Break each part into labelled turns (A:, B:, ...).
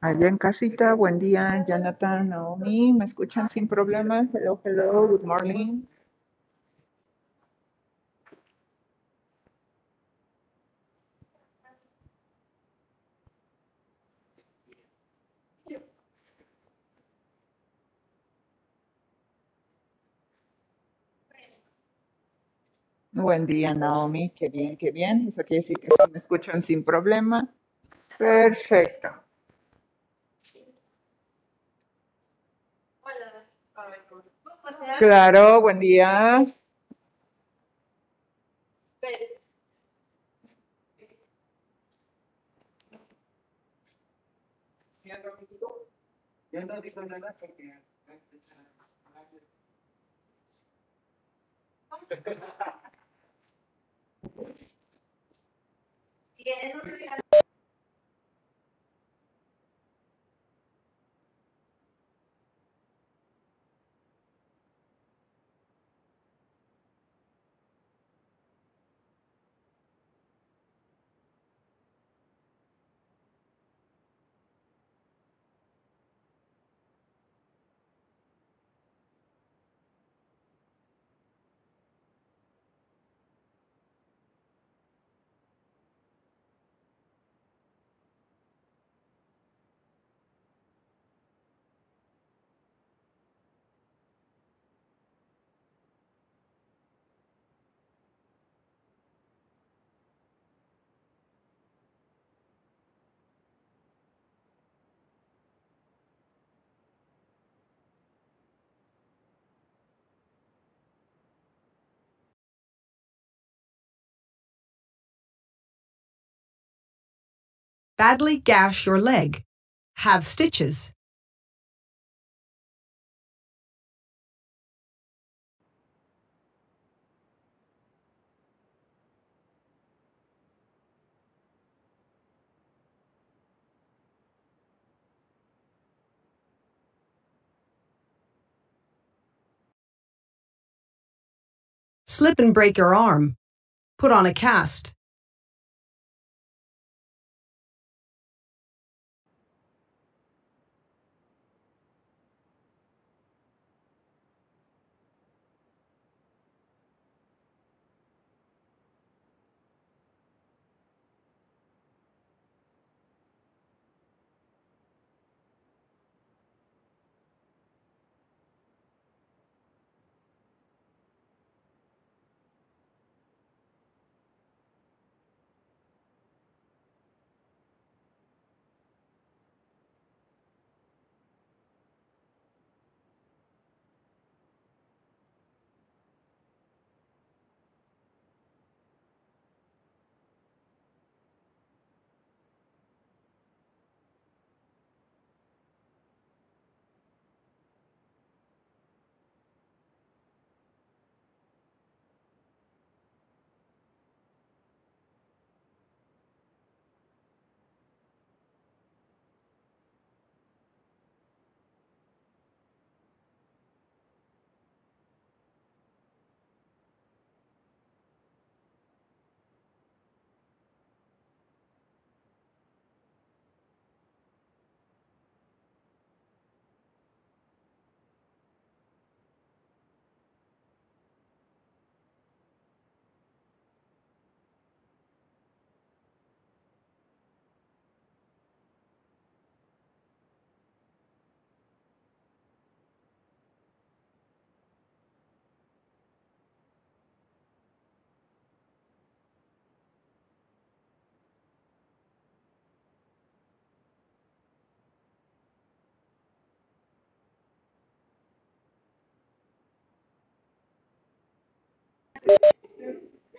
A: Allá en casita, buen día, Jonathan, Naomi, ¿me escuchan sin problema? Hello, hello, good morning. Buen día, Naomi, qué bien, qué bien. Eso quiere decir que me escuchan sin problema. Perfecto. Claro, buen día. Tienen un regalo.
B: Badly gash your leg, have stitches. Slip and break your arm. Put on a cast.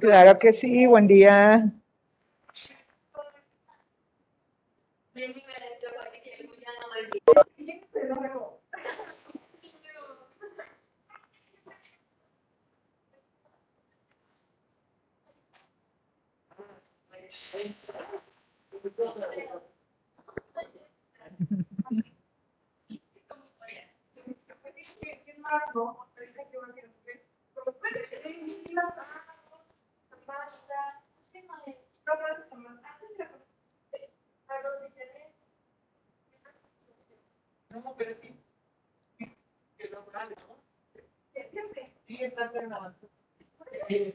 A: Claro que sí, buen día. cargo, No, pero sí. Que ¿no? Sí,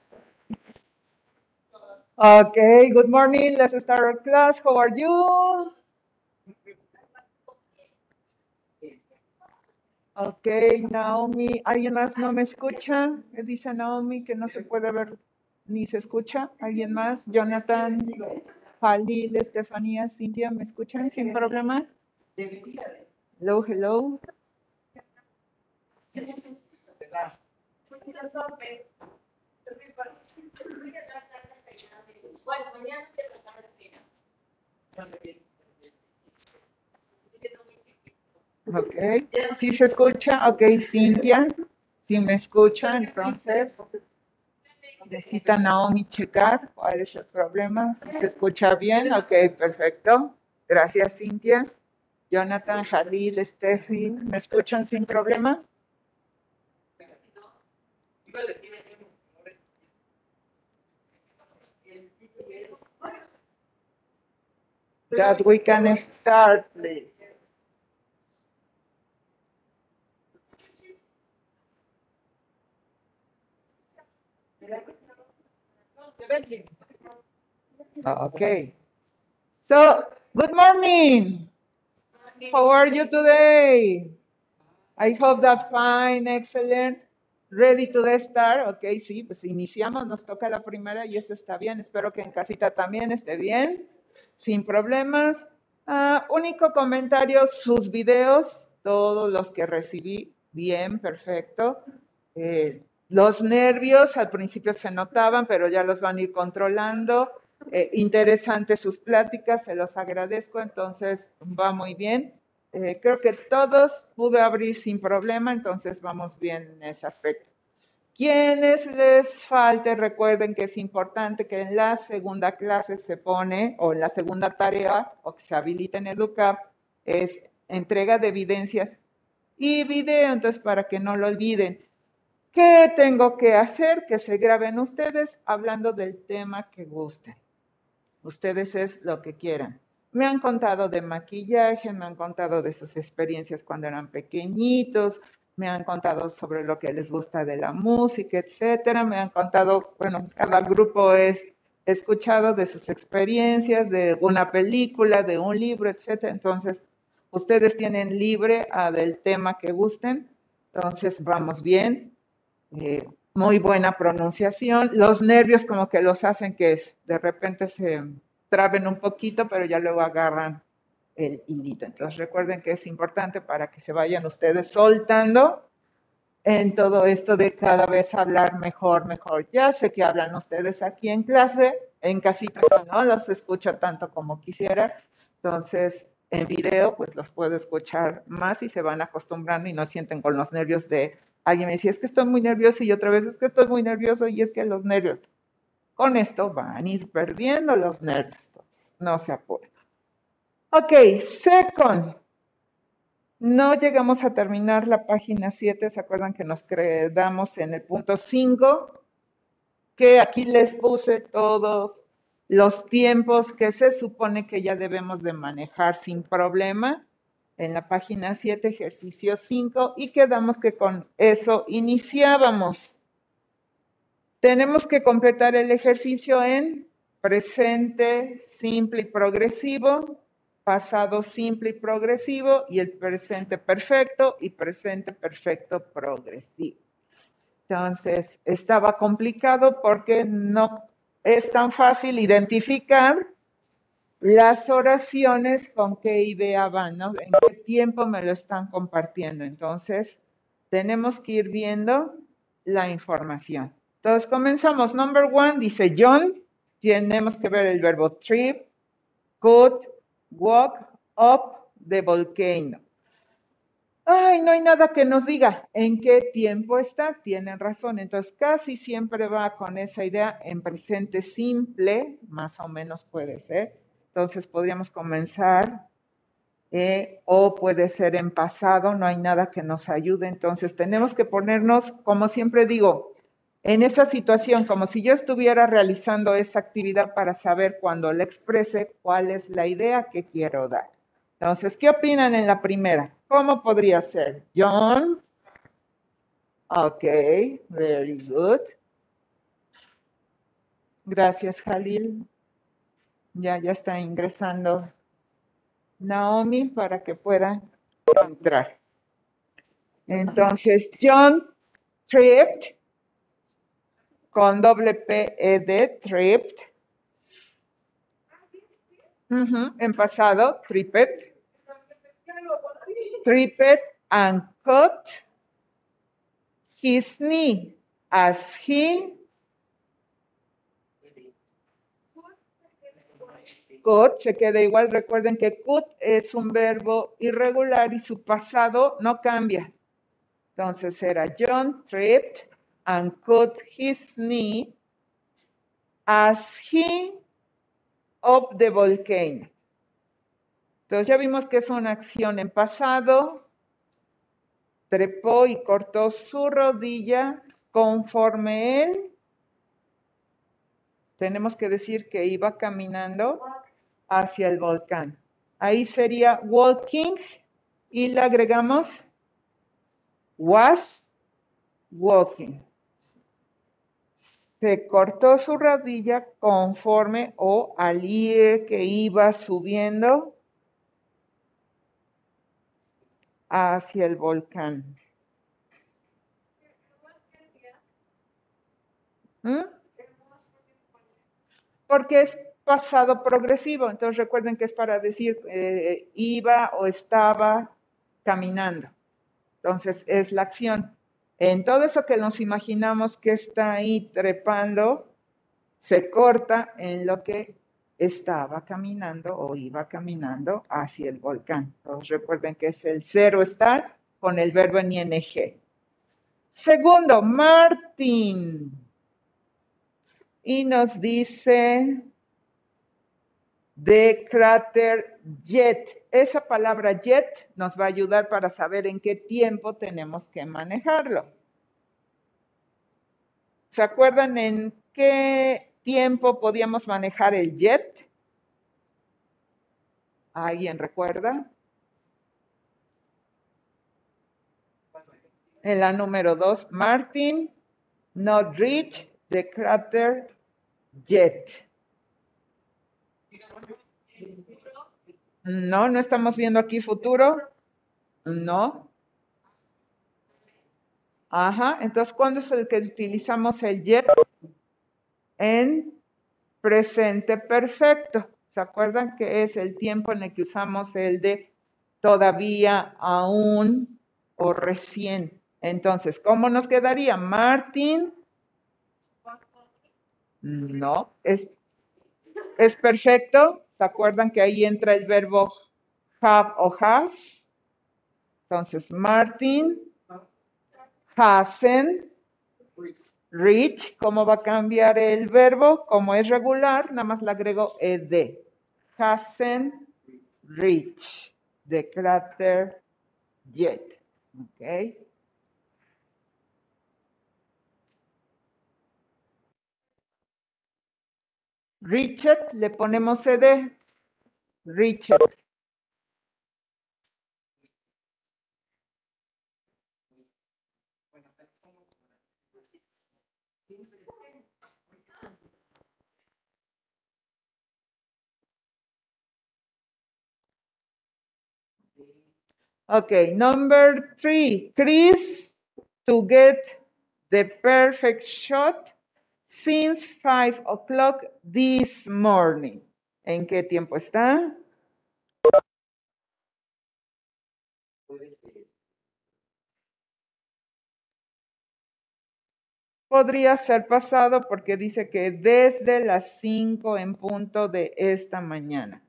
A: Okay, good morning. Let's start our class. How are you? Okay, Naomi. ¿Alguien más no me escucha? Dice Naomi que no se puede ver ni se escucha. ¿Alguien más? Jonathan, Jalil, Estefanía, Cintia, ¿me escuchan sin problema? Hello, hello. Okay. ¿Sí se escucha? Okay, Cintia. Si me escucha, entonces necesita Naomi checar cuál es el problema. Si se escucha bien, ok, perfecto. Gracias, Cintia. Jonathan, Jalil, Steffi, ¿me escuchan sin problema? That we can start, please. Okay. So, good morning. How are you today? I hope that's fine, excellent. Ready to start? Ok, sí, pues iniciamos, nos toca la primera y eso está bien. Espero que en casita también esté bien, sin problemas. Ah, único comentario, sus videos, todos los que recibí, bien, perfecto. Eh, los nervios al principio se notaban, pero ya los van a ir controlando. Eh, interesantes sus pláticas, se los agradezco, entonces va muy bien. Eh, creo que todos pude abrir sin problema, entonces vamos bien en ese aspecto. Quienes les falte, recuerden que es importante que en la segunda clase se pone, o en la segunda tarea, o que se habilita en EduCap, es entrega de evidencias y video, entonces para que no lo olviden. ¿Qué tengo que hacer? Que se graben ustedes hablando del tema que gusten. Ustedes es lo que quieran. Me han contado de maquillaje, me han contado de sus experiencias cuando eran pequeñitos, me han contado sobre lo que les gusta de la música, etcétera. Me han contado, bueno, cada grupo he escuchado de sus experiencias, de una película, de un libro, etcétera. Entonces, ustedes tienen libre del tema que gusten. Entonces, vamos bien. Eh, muy buena pronunciación. Los nervios como que los hacen que de repente se traben un poquito, pero ya luego agarran el hilito. Entonces recuerden que es importante para que se vayan ustedes soltando en todo esto de cada vez hablar mejor, mejor. Ya sé que hablan ustedes aquí en clase, en casita no los escucho tanto como quisiera, entonces en video pues los puedo escuchar más y se van acostumbrando y no sienten con los nervios de alguien me decía es que estoy muy nervioso y otra vez es que estoy muy nervioso y es que los nervios. Con esto van a ir perdiendo los nervios, no se apuren. Ok, second. No llegamos a terminar la página 7, ¿se acuerdan que nos quedamos en el punto 5? Que aquí les puse todos los tiempos que se supone que ya debemos de manejar sin problema en la página 7, ejercicio 5, y quedamos que con eso iniciábamos. Tenemos que completar el ejercicio en presente, simple y progresivo, pasado simple y progresivo y el presente perfecto y presente perfecto progresivo. Entonces, estaba complicado porque no es tan fácil identificar las oraciones con qué idea van, ¿no? En qué tiempo me lo están compartiendo. Entonces, tenemos que ir viendo la información. Entonces, comenzamos. Number one dice John. Tenemos que ver el verbo trip, could, walk up the volcano. Ay, no hay nada que nos diga en qué tiempo está. Tienen razón. Entonces, casi siempre va con esa idea en presente simple, más o menos puede ser. Entonces, podríamos comenzar eh, o puede ser en pasado, no hay nada que nos ayude. Entonces, tenemos que ponernos, como siempre digo, en esa situación, como si yo estuviera realizando esa actividad para saber cuando la exprese cuál es la idea que quiero dar. Entonces, ¿qué opinan en la primera? ¿Cómo podría ser? John. Ok, very good. Gracias, Jalil. Ya, ya está ingresando Naomi para que pueda entrar. Entonces, John tripped con doble P, E, D, tripped. En pasado, tripped. Tripped and cut his knee as he cut se queda igual. Recuerden que cut es un verbo irregular y su pasado no cambia. Entonces era John tripped and cut his knee as he up the volcano. Entonces ya vimos que es una acción en pasado. Trepó y cortó su rodilla conforme él. Tenemos que decir que iba caminando hacia el volcán. Ahí sería walking y le agregamos was walking se cortó su rodilla conforme o al ir que iba subiendo hacia el volcán. ¿Mm? Porque es pasado progresivo, entonces recuerden que es para decir eh, iba o estaba caminando. Entonces es la acción. En todo eso que nos imaginamos que está ahí trepando, se corta en lo que estaba caminando o iba caminando hacia el volcán. Recuerden que es el cero estar con el verbo en ing. Segundo, Martín. Y nos dice de cráter jet. Esa palabra jet nos va a ayudar para saber en qué tiempo tenemos que manejarlo. ¿Se acuerdan en qué tiempo podíamos manejar el jet? ¿Alguien recuerda? En la número dos, Martin, not reach the crater jet. No, no estamos viendo aquí futuro. No. Ajá, entonces, ¿cuándo es el que utilizamos el yet? En presente perfecto. ¿Se acuerdan que es el tiempo en el que usamos el de todavía, aún o recién? Entonces, ¿cómo nos quedaría? Martin. No, es, es perfecto. ¿Se acuerdan que ahí entra el verbo have o has? Entonces, Martin hasn't reached. ¿Cómo va a cambiar el verbo? Como es regular, nada más le agrego ed. Hasn't reached the yet. ¿Ok? Richard, le ponemos ed. Richard. Okay, number three, Chris to get the perfect shot since five o'clock this morning. ¿En qué tiempo está? Podría ser pasado porque dice que desde las 5 en punto de esta mañana.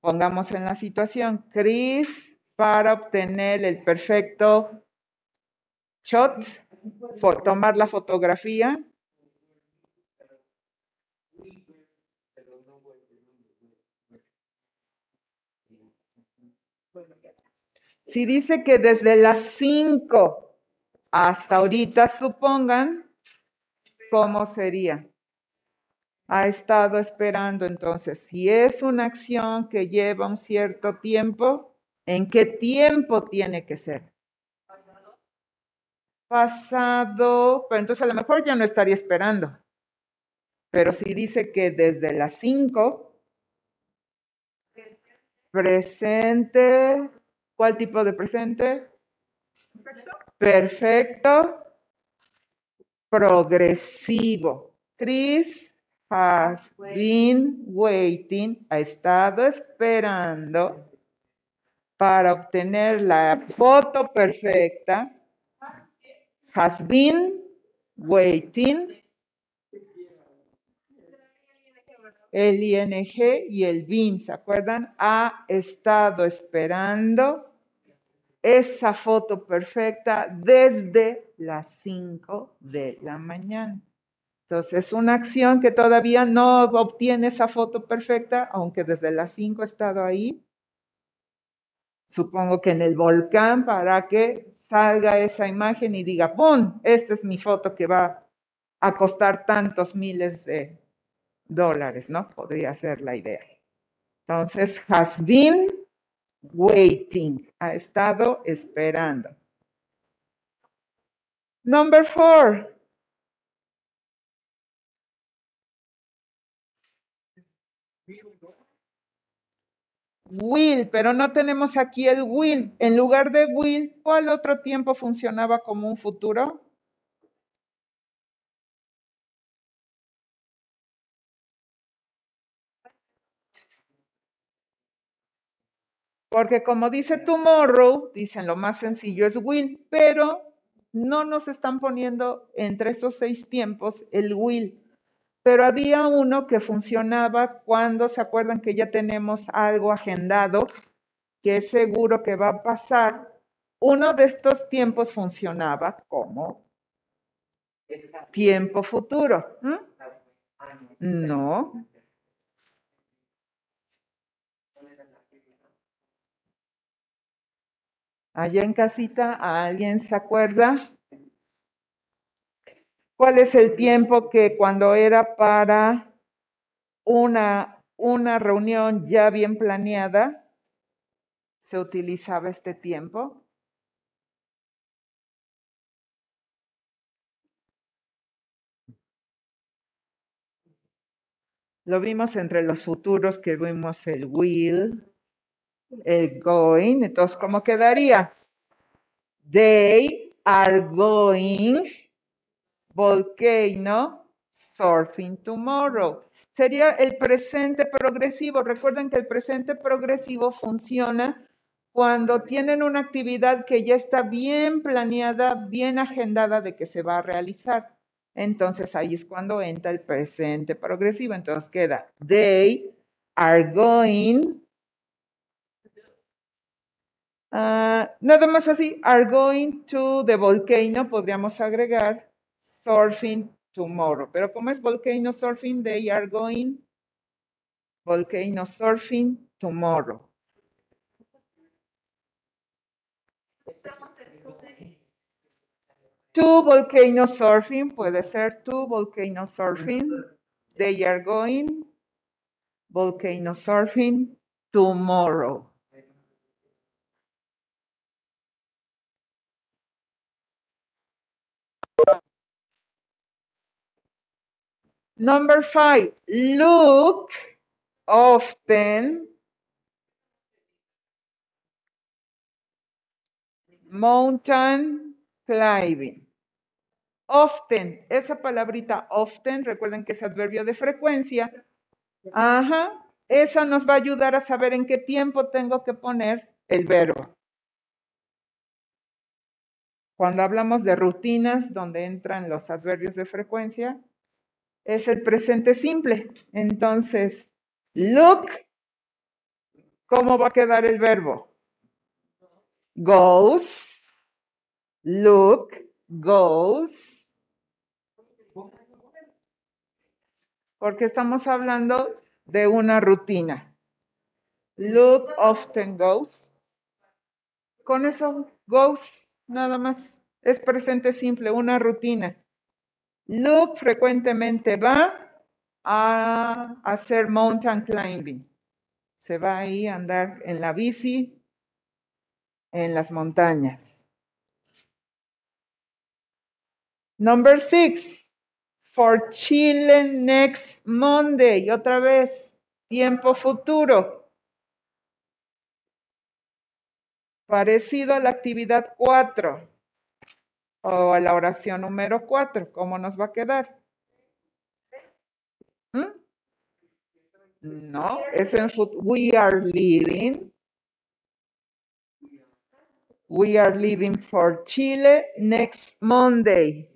A: Pongamos en la situación, Chris, para obtener el perfecto shot, tomar la fotografía. Si dice que desde las 5 hasta ahorita, supongan, ¿cómo sería? Ha estado esperando entonces. Si es una acción que lleva un cierto tiempo, ¿en qué tiempo tiene que ser? Pasado, pero entonces a lo mejor ya no estaría esperando. Pero si dice que desde las 5, presente, ¿cuál tipo de presente? Perfecto progresivo. Chris has been waiting, ha estado esperando para obtener la foto perfecta. Has been waiting. El ING y el BIN, ¿se acuerdan? Ha estado esperando esa foto perfecta desde las 5 de la mañana. Entonces, es una acción que todavía no obtiene esa foto perfecta, aunque desde las 5 ha estado ahí. Supongo que en el volcán para que salga esa imagen y diga, ¡pum! Esta es mi foto que va a costar tantos miles de dólares, ¿no? Podría ser la idea. Entonces, has been waiting, ha estado esperando. Number four. Will, pero no tenemos aquí el will. En lugar de will, ¿cuál otro tiempo funcionaba como un futuro? Porque como dice tomorrow, dicen lo más sencillo es will, pero no nos están poniendo entre esos seis tiempos el will. Pero había uno que funcionaba cuando se acuerdan que ya tenemos algo agendado, que es seguro que va a pasar. Uno de estos tiempos funcionaba como tiempo futuro. No, Allá en casita, ¿alguien se acuerda? ¿Cuál es el tiempo que cuando era para una, una reunión ya bien planeada, se utilizaba este tiempo? Lo vimos entre los futuros que vimos el will, el going, entonces, ¿cómo quedaría? They are going volcano surfing tomorrow. Sería el presente progresivo. Recuerden que el presente progresivo funciona cuando tienen una actividad que ya está bien planeada, bien agendada de que se va a realizar. Entonces ahí es cuando entra el presente progresivo. Entonces queda, they are going, ah, nada más así, are going to the volcano, podríamos agregar surfing tomorrow. Pero como es volcano surfing, they are going volcano surfing tomorrow. To volcano surfing, puede ser to volcano surfing. They are going volcano surfing tomorrow. Number five, look often mountain climbing. Often, esa palabrita often, recuerden que es adverbio de frecuencia. Ajá, esa nos va a ayudar a saber en qué tiempo tengo que poner el verbo. Cuando hablamos de rutinas donde entran los adverbios de frecuencia, es el presente simple. Entonces, look, ¿cómo va a quedar el verbo? Goes, look, goes. Porque estamos hablando de una rutina. Look often goes. Con eso, goes, nada más. Es presente simple, una rutina. Look frecuentemente va a hacer mountain climbing. Se va ahí a andar en la bici en las montañas. Number six, for Chile next Monday. Otra vez, tiempo futuro. Parecido a la actividad 4 o a la oración número 4. ¿Cómo nos va a quedar? ¿Mm? No, es en. We are leaving. We are leaving for Chile next Monday.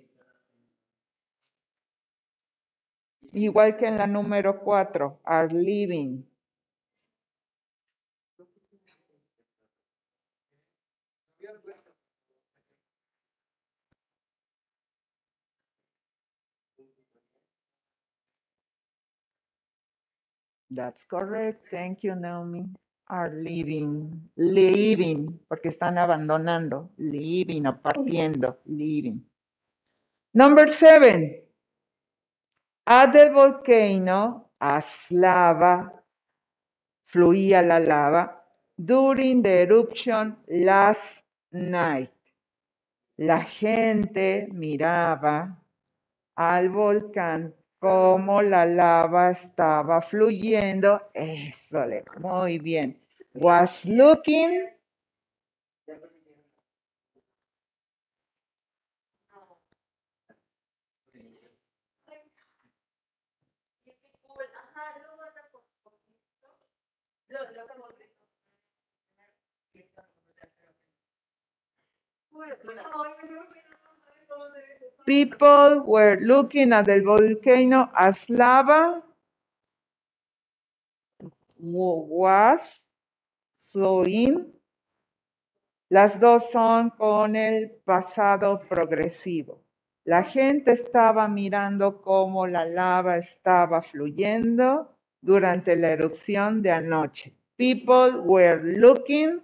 A: Igual que en la número 4, are leaving. That's correct. Thank you, Naomi. Are leaving, leaving, porque están abandonando, leaving o partiendo, leaving. Number seven. At the volcano, as lava, fluía la lava, during the eruption last night. La gente miraba al volcán como la lava estaba fluyendo. Eso, muy bien. Was looking. People were looking at the volcano as lava was flowing. Las dos son con el pasado progresivo. La gente estaba mirando cómo la lava estaba fluyendo durante la erupción de anoche. People were looking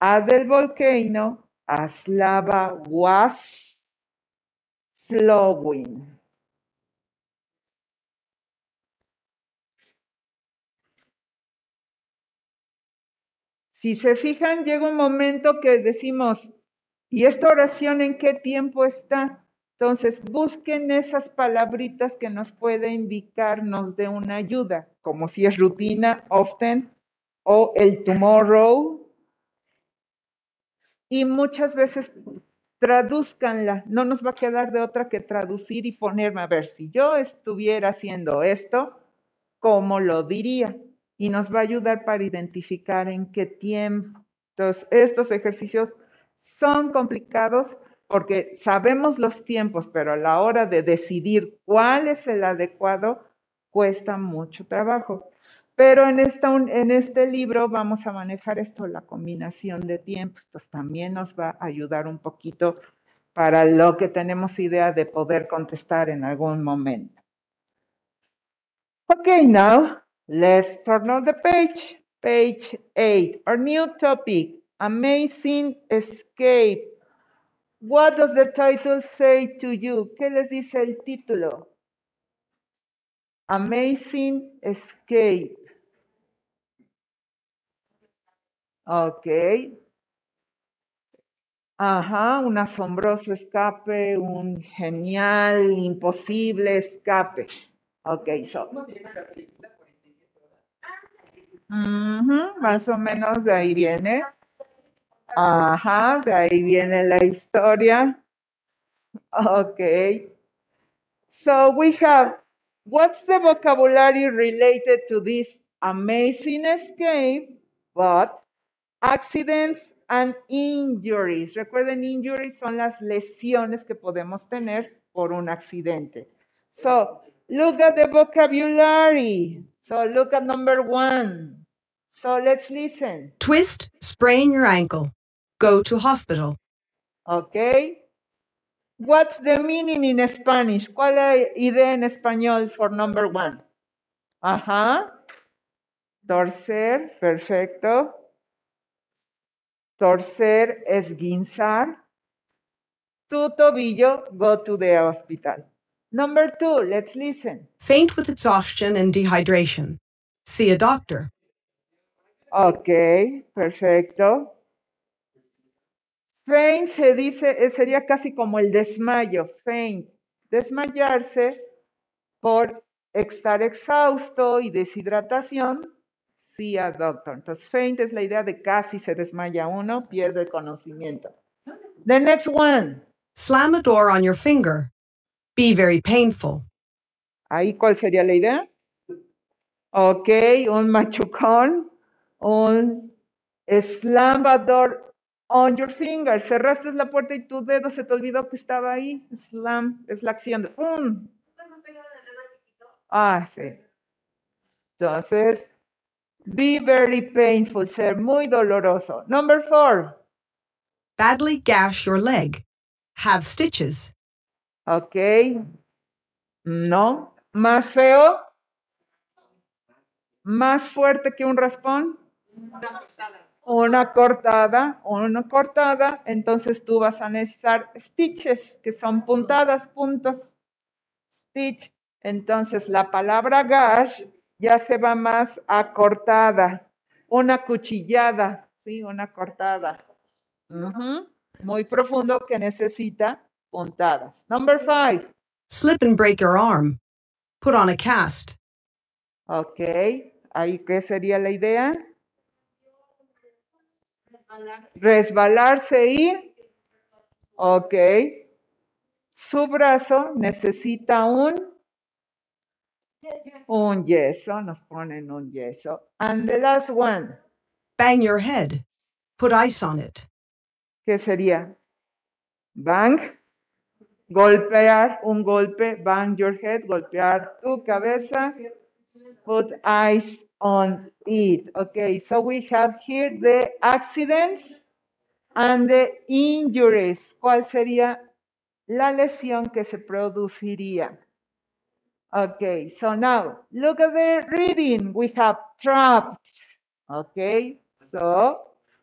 A: at the volcano as lava was Si se fijan, llega un momento que decimos, ¿y esta oración en qué tiempo está? Entonces, busquen esas palabritas que nos puede indicarnos de una ayuda, como si es rutina, often, o el tomorrow. Y muchas veces traduzcanla, no nos va a quedar de otra que traducir y ponerme a ver si yo estuviera haciendo esto, ¿cómo lo diría? Y nos va a ayudar para identificar en qué tiempo Entonces, estos ejercicios son complicados porque sabemos los tiempos, pero a la hora de decidir cuál es el adecuado, cuesta mucho trabajo. Pero en, este libro vamos a manejar esto, la combinación de tiempos, pues también nos va a ayudar un poquito para lo que tenemos idea de poder contestar en algún momento. Okay, now let's turn on the page. Page 8, our new topic, Amazing Escape. What does the title say to you? ¿Qué les dice el título? Amazing Escape. Ok. Ajá, un asombroso escape, un genial, imposible escape. Ok, so. más o menos de ahí viene. Ajá, de ahí viene la historia. Ok. So we have, what's the vocabulary related to this amazing escape? But accidents and injuries. Recuerden, injuries son las lesiones que podemos tener por un accidente. So, look at the vocabulary. So, look at number one. So, let's listen.
C: Twist, sprain your ankle. Go to hospital.
A: Okay. What's the meaning in Spanish? ¿Cuál es la idea en español for number one? Ajá. Torcer, perfecto. Torcer, esguinzar. Tu tobillo, go to the hospital. Number two, let's listen.
C: Faint with exhaustion and dehydration. See a doctor.
A: Ok, perfecto. Faint se dice, eh, sería casi como el desmayo, faint. Desmayarse por estar exhausto y deshidratación doctor. Entonces, faint es la idea de casi se desmaya uno, pierde el conocimiento. The next one.
C: Slam a door on your finger. Be very painful.
A: Ahí, ¿cuál sería la idea? Ok, un machucón, un slam a door on your finger. Cerraste la puerta y tu dedo se te olvidó que estaba ahí. Slam es la acción de ¡pum! Ah, sí. Entonces, Be very painful, ser muy doloroso. Number four.
C: Badly gash your leg. Have stitches.
A: Ok. No. Más feo. Más fuerte que un raspón. Una cortada. Una cortada. Entonces tú vas a necesitar stitches, que son puntadas, puntos. Stitch. Entonces la palabra gash ya se va más a cortada, una cuchillada, sí, una cortada. Muy profundo que necesita puntadas. Number five.
C: Slip and break your arm. Put on a cast.
A: Ok, ahí qué sería la idea? Resbalarse y, ok, su brazo necesita un un yeso, nos ponen un yeso. And the last one.
C: Bang your head. Put ice on it.
A: ¿Qué sería? Bang. Golpear, un golpe, bang your head, golpear tu cabeza, put ice on it. Okay, so we have here the accidents and the injuries. ¿Cuál sería la lesión que se produciría? Okay, so now look at the reading. We have trapped. Okay, so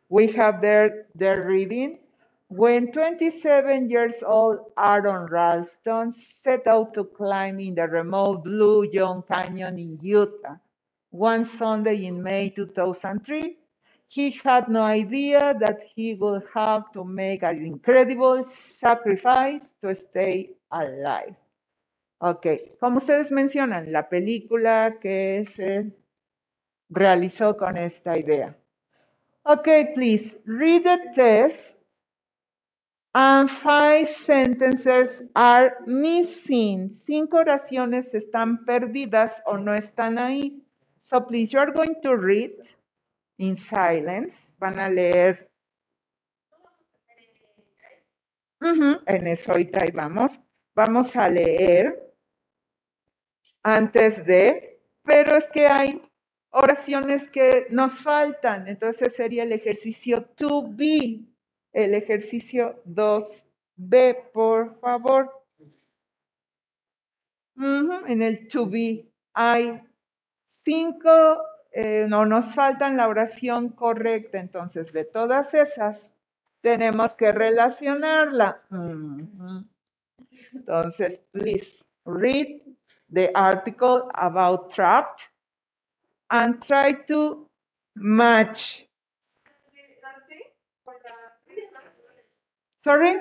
A: we have their, their reading. When 27 years old Aaron Ralston set out to climb in the remote Blue John Canyon in Utah one Sunday in May 2003, he had no idea that he would have to make an incredible sacrifice to stay alive. Ok, como ustedes mencionan, la película que se realizó con esta idea. Ok, please, read the test and five sentences are missing. Cinco oraciones están perdidas o no están ahí. So please, you're going to read in silence. Van a leer. En eso ahorita ahí vamos. Vamos a leer antes de, pero es que hay oraciones que nos faltan, entonces sería el ejercicio to be, el ejercicio 2B, por favor. En el to be hay cinco, eh, no nos faltan la oración correcta, entonces de todas esas tenemos que relacionarla. Entonces, please read the article about trapped and try to match. Sorry.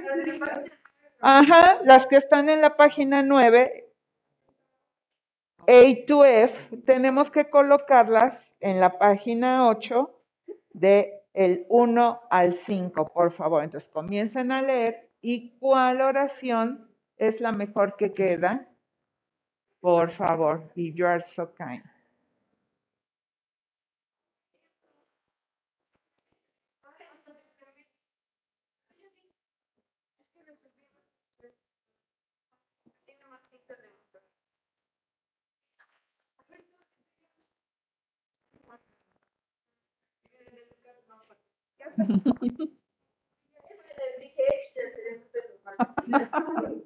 A: Ajá, las que están en la página 9, A to F, tenemos que colocarlas en la página 8 de el 1 al 5, por favor. Entonces comiencen a leer y cuál oración es la mejor que queda, por favor. If you are so kind.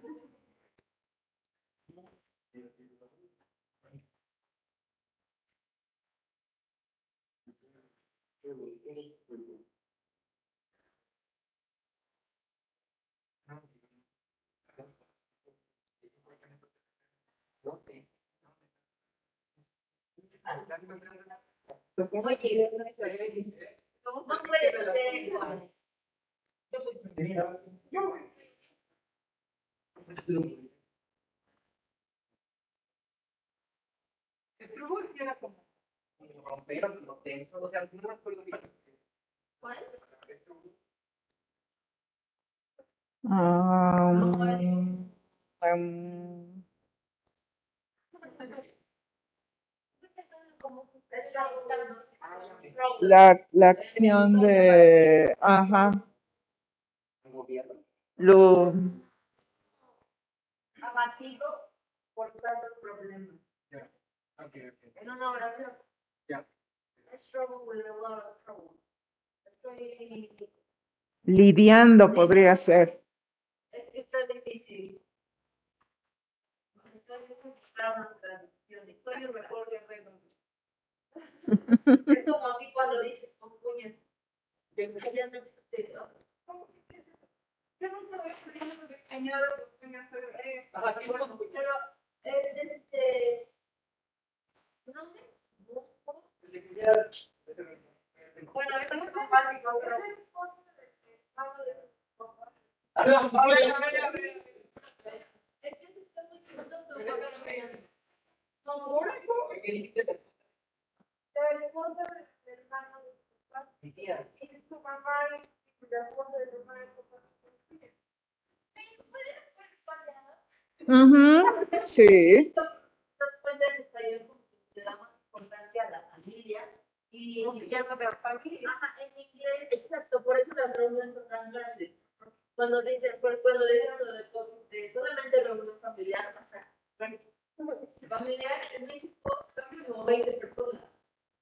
D: No puedes hacer eso.
A: Um, um, la, la acción de, ajá, lo,
D: Abatido por tantos problemas. En una oración. Trouble. Estoy,
A: lidiando podría ser.
D: es que está difícil. Estoy buscando una transición. Soy el mejor guerrero. Es como a mí cuando dices con existe, ¿no? Yo nunca había pero es este. No sé. Bueno, es muy simpático, pero. Es que está muy chistoso, porque no, la esposa del hermano de su papá y su mamá y la esposa de su mamá de su papá.
A: Ujú, Sí.
D: le damos importancia a la familia y ya no la familia. Ajá, en inglés, exacto, por eso las reuniones son tan grandes. Cuando dicen, pues, cuando dicen lo de, de solamente reunión familiar, ajá. Familiar en México son como 20 personas. Y allá en Estados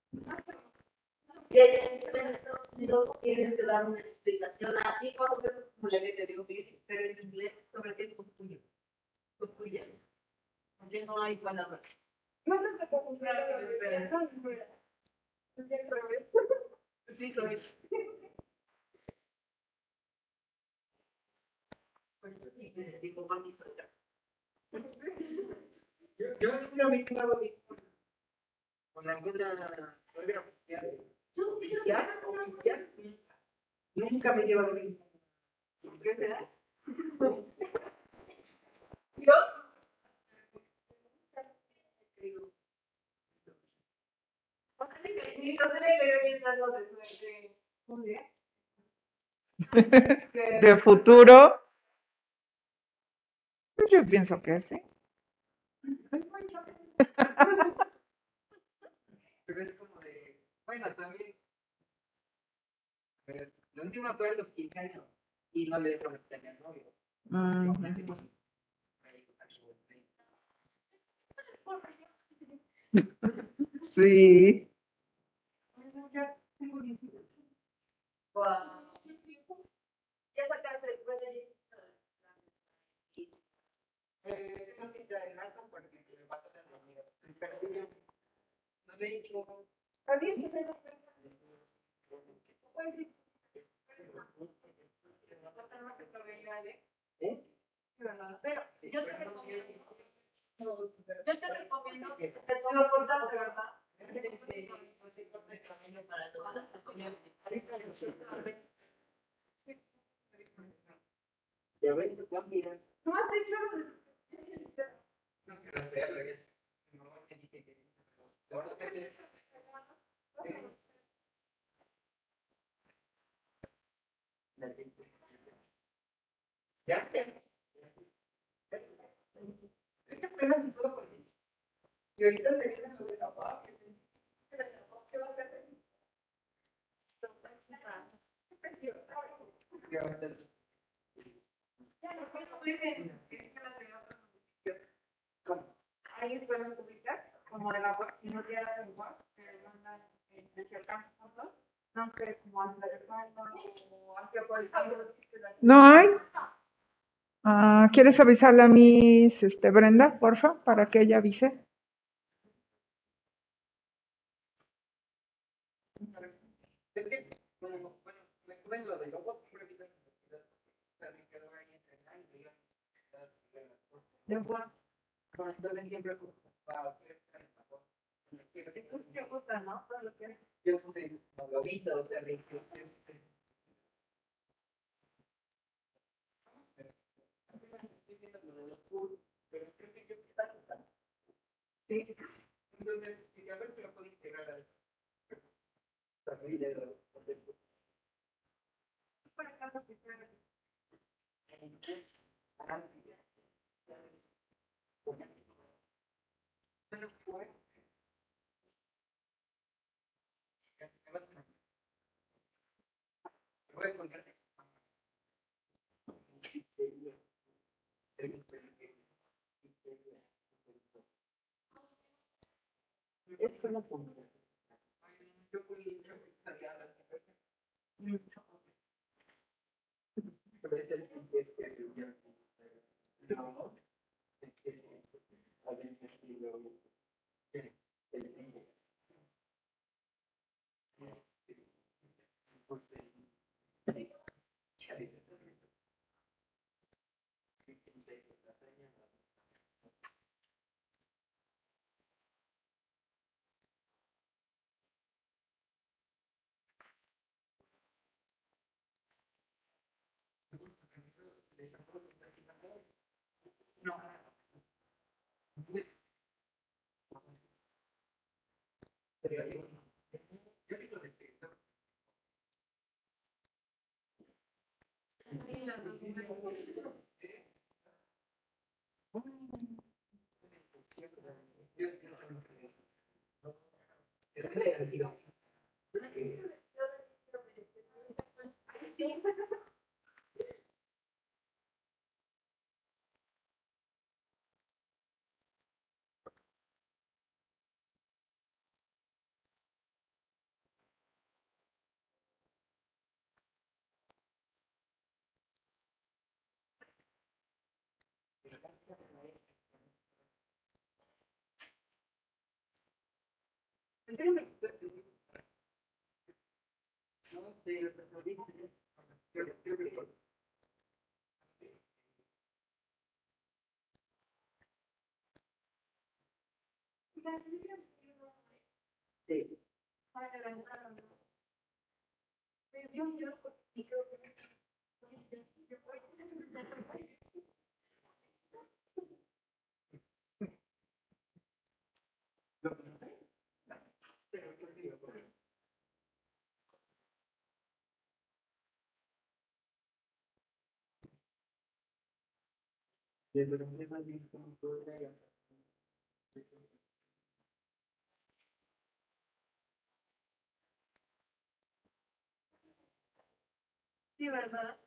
D: no tienes que dar una explicación así, te digo, pero en inglés sobre qué. Tuya. Porque no hay palabras. No te puedo comprar Sí, lo es. Yo. Yo no me Nunca me lleva bien. ¿Qué será? Yo.
A: De futuro. Yo pienso que sí.
E: Pero es como de, bueno, también. Última fue a los 15 años y no le dejaron tener novio.
A: Mm, Sí.
E: Eh, porque me va a. Pero yo no le he dicho. ¿Eh?
D: Yo te recomiendo, que
E: se.
D: ¿Tú has dicho?
E: No. No, ¿Ya? Es que apenas todo por. Y ahorita te viene lo de la paz. ¿Qué va a hacer? Ya.
D: Ahí pueden publicar, como de la web, no web, ¿No
A: hay? Ah, ¿Quieres avisarle a Miss este, Brenda, porfa, para que ella avise?
E: Pero creo que yo está gustando. Sí, entonces, si a ver si lo puedo integrar al también de los
D: para casa que sea
E: Voy a contar.
D: Es una punta.
E: Yo fui yo fui a la Pero es el que que yo no es que a veces digo que el tiempo pues No. Pero yo digo, yo digo de que no.
D: Sí.
E: En serio me gusta. No sé, pero digo, creo creo que Sí. ¿Lo conoces? Pero creo que lo conoces. Como todo era.
D: Sí, ¿verdad?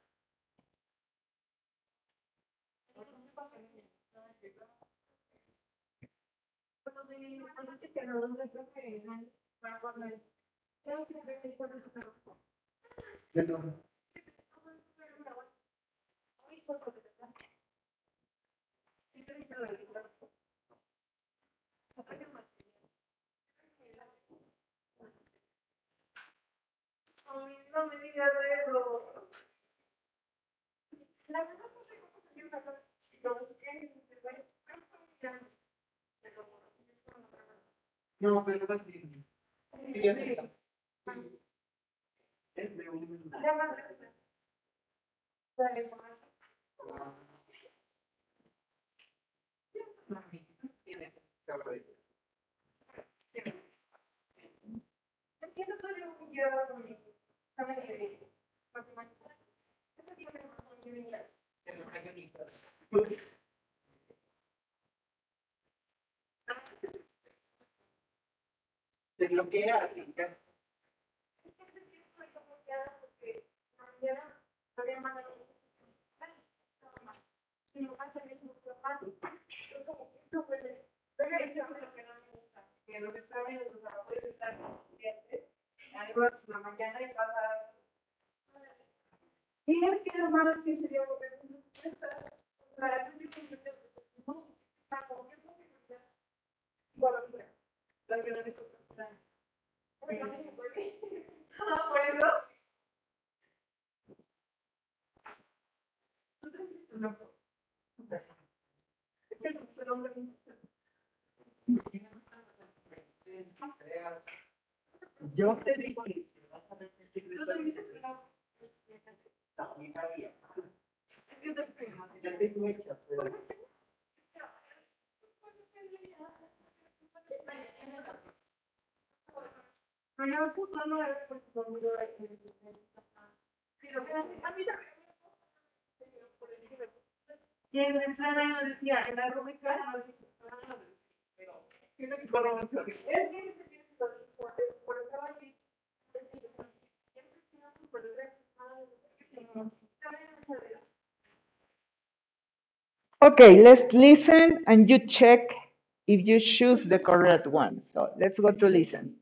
D: No me digas eso. La verdad no sé llama, pero si lo busqué,
E: No, pero.
D: Entiendo todo lo ver con mi vida.
E: De cañonitos. Te bloquea así. ya.
D: Y es que hermanos que.
E: Yo te digo que te vas a
D: dices que no.
E: también había.
D: Es que te pegas.
E: Ya tengo hecha, pero
D: Pero tú no eres pues conmigo. Sí, lo que. Y la no tiene que correr mucho. Es que se tiene que correr por por estar aquí.
A: Okay, let's listen and you check if you choose the correct one. So let's go to listen.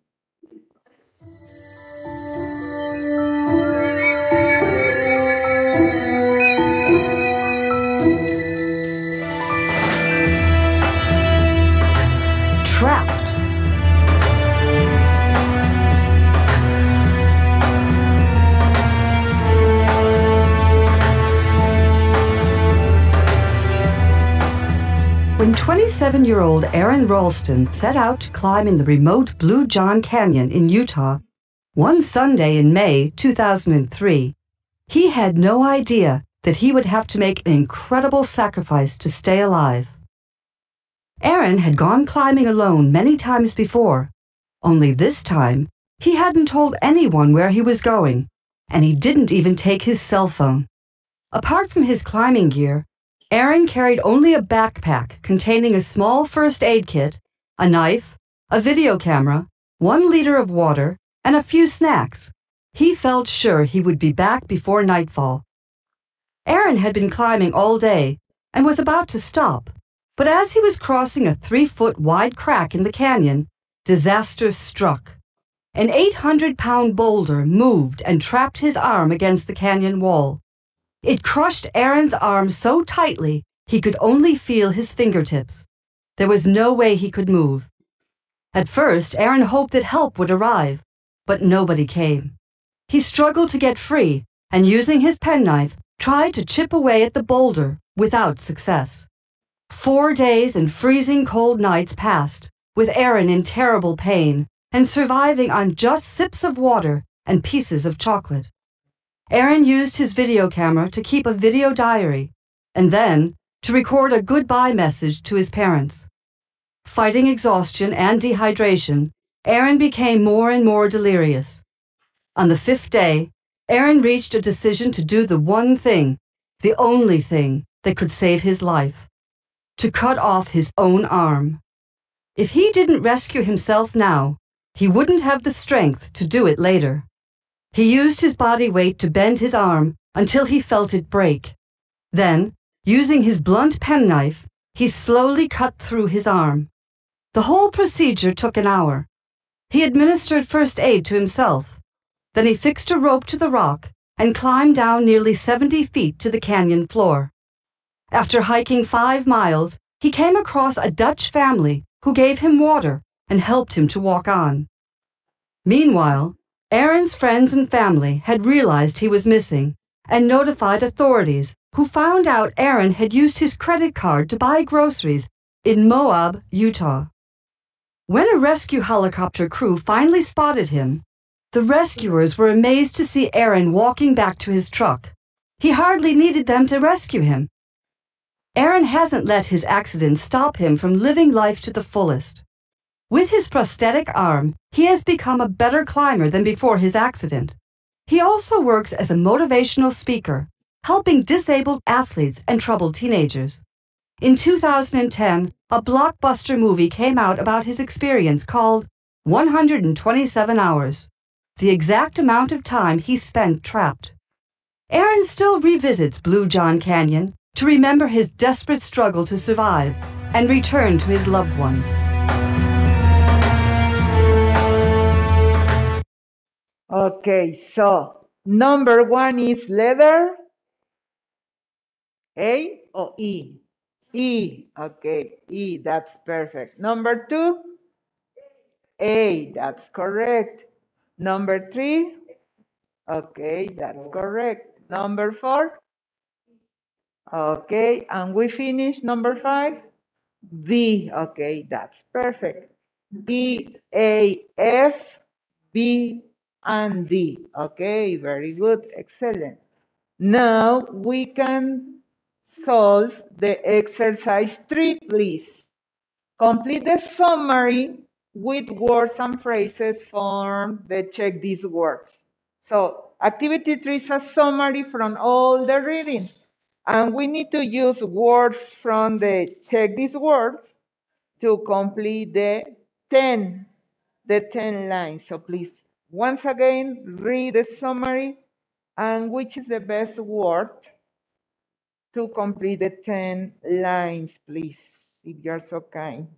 C: 27 year old Aaron Ralston set out to climb in the remote Blue John Canyon in Utah, one Sunday in May 2003, he had no idea that he would have to make an incredible sacrifice to stay alive. Aaron had gone climbing alone many times before, only this time he hadn't told anyone where he was going, and he didn't even take his cell phone. Apart from his climbing gear, Aaron carried only a backpack containing a small first aid kit, a knife, a video camera, one liter of water, and a few snacks. He felt sure he would be back before nightfall. Aaron had been climbing all day and was about to stop, but as he was crossing a three foot wide crack in the canyon, disaster struck. An 800 pound boulder moved and trapped his arm against the canyon wall. It crushed Aaron's arm so tightly he could only feel his fingertips. There was no way he could move. At first, Aaron hoped that help would arrive, but nobody came. He struggled to get free and, using his penknife, tried to chip away at the boulder without success. Four days and freezing cold nights passed, with Aaron in terrible pain and surviving on just sips of water and pieces of chocolate. Aaron used his video camera to keep a video diary and then to record a goodbye message to his parents. Fighting exhaustion and dehydration, Aaron became more and more delirious. On the fifth day, Aaron reached a decision to do the one thing, the only thing that could save his life to cut off his own arm. If he didn't rescue himself now, he wouldn't have the strength to do it later. He used his body weight to bend his arm until he felt it break. Then, using his blunt penknife, he slowly cut through his arm. The whole procedure took an hour. He administered first aid to himself. Then he fixed a rope to the rock and climbed down nearly 70 feet to the canyon floor. After hiking five miles, he came across a Dutch family who gave him water and helped him to walk on. Meanwhile, Aaron's friends and family had realized he was missing and notified authorities who found out Aaron had used his credit card to buy groceries in Moab, Utah. When a rescue helicopter crew finally spotted him, the rescuers were amazed to see Aaron walking back to his truck. He hardly needed them to rescue him. Aaron hasn't let his accident stop him from living life to the fullest. With his prosthetic arm, he has become a better climber than before his accident. He also works as a motivational speaker, helping disabled athletes and troubled teenagers. In 2010, a blockbuster movie came out about his experience called 127 Hours, the exact amount of time he spent trapped. Aaron still revisits Blue John Canyon to remember his desperate struggle to survive and return to his loved ones.
A: Okay, so number one is letter A or E? E, okay, E, that's perfect. Number two, A, that's correct. Number three, okay, that's correct. Number four, okay, and we finish number five, B, okay, that's perfect. E, A, F, B, and D. Okay, very good, excellent. Now we can solve the exercise three, please. Complete the summary with words and phrases from the check these words. So activity three is a summary from all the readings. And we need to use words from the check these words to complete the 10, the 10 lines. So please once again, read the summary and which is the best word to complete the 10 lines, please, if you're so kind.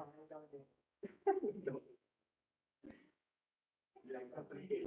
D: Thank you.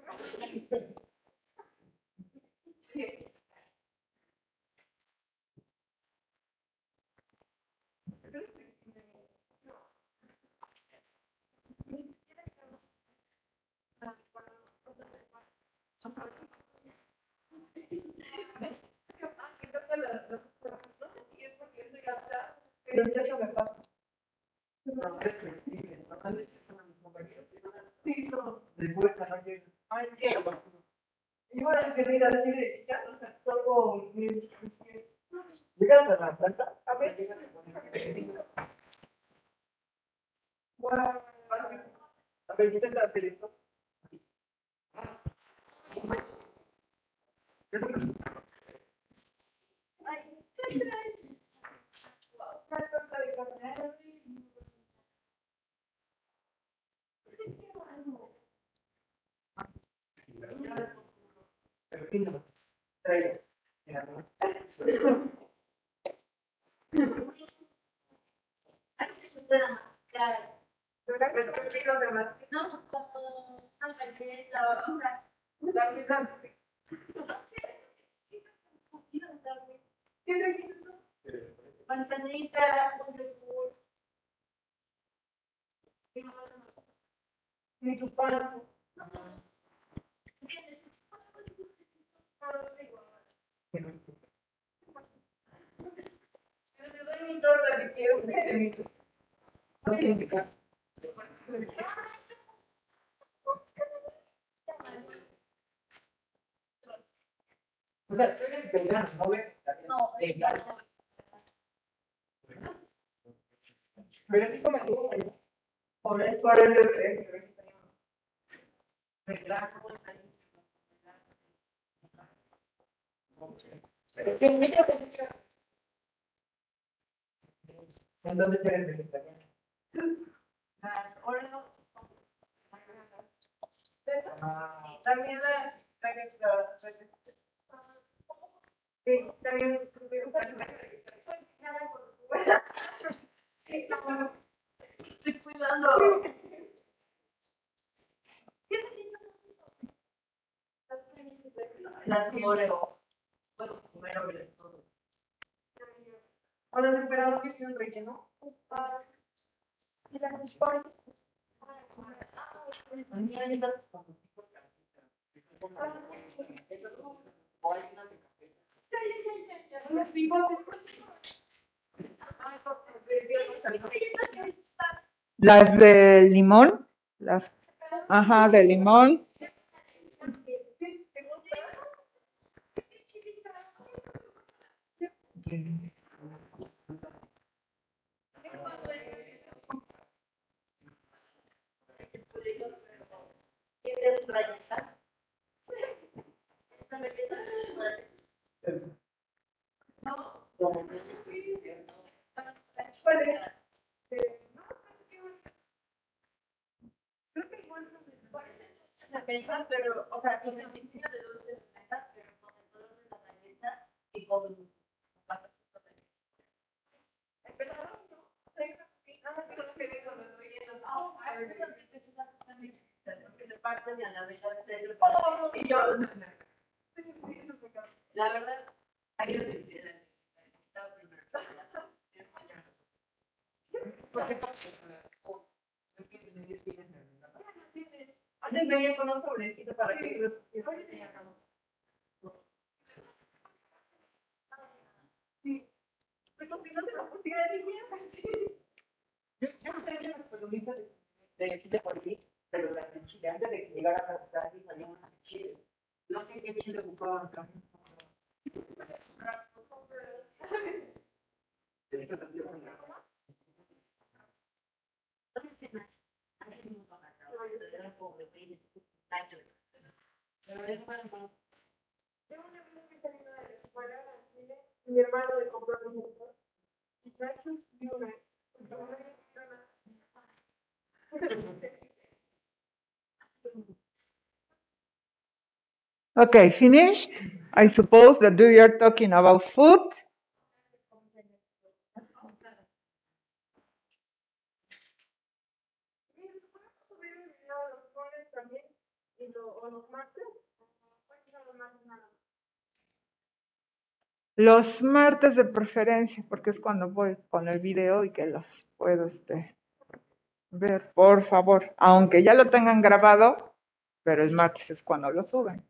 D: Pasa. Sí, no. Ay, qué. Igual es que mira, así de chica, o sea, todo.
E: ¿Llegaste a la planta?
D: A ver. Guau.
E: A ver, ¿qué está listo?
D: Ay, ¿qué traes? Una torta de café.
E: Pero píntalo. Traigo. Mira, ¿no?
D: Ay, es una cara.
A: Pero que estoy chido de más.
D: No, como una galleta, una.
A: La vida.
D: ¿Qué le dices? Manzanita, un yogur.
A: Ni tu pan.
D: ¿Qué necesitas?
A: Pero te doy mi torta que quiero que mi No quiero ¿no?
D: No.
A: Pero sí come tú. Por eso es ¿En dónde te eres vegetariano? Ah,
D: También la. También. Estoy cuidando. Las. Puedo comer Oreo todo. Cuchara.
A: Las de limón, las, ajá, de limón.
D: Pero, o sea, con el de dulces de fresa, pero con el color de la y con papas de porque se parten la la verdad decir estaba primero antes venía con un sobrecito para que Pero si no se lo pusiera ni bien, así.
E: Yo, yo no tenía las palomitas de, chile por aquí, pero antes de que llegara a de chile. No sé qué chile ocupaban
A: Okay, finished? I suppose that we are talking about food. Los martes de preferencia, porque es cuando voy con el video y que los puedo este, ver, por favor. Aunque ya lo tengan grabado, pero el martes es cuando lo suben.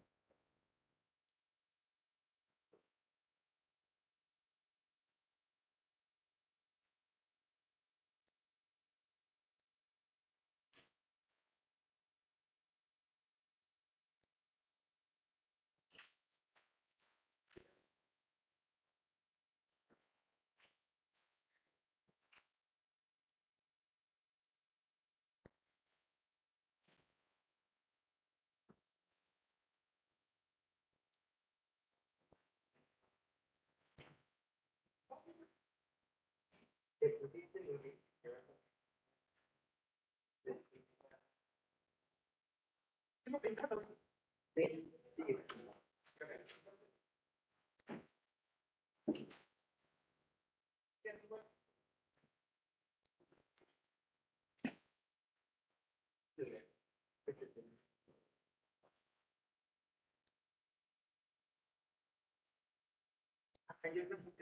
E: Gracias.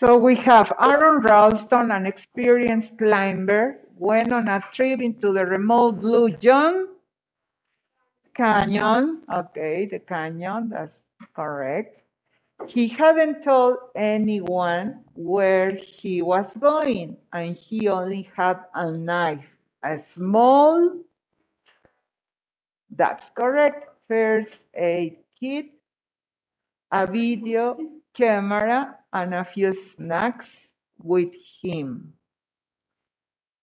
A: So we have Aaron Ralston, an experienced climber, went on a trip into the remote Blue John Canyon. Okay, the canyon, that's correct. He hadn't told anyone where he was going, and he only had a knife, a small, that's correct, first aid kit, a video camera, and a few snacks with him.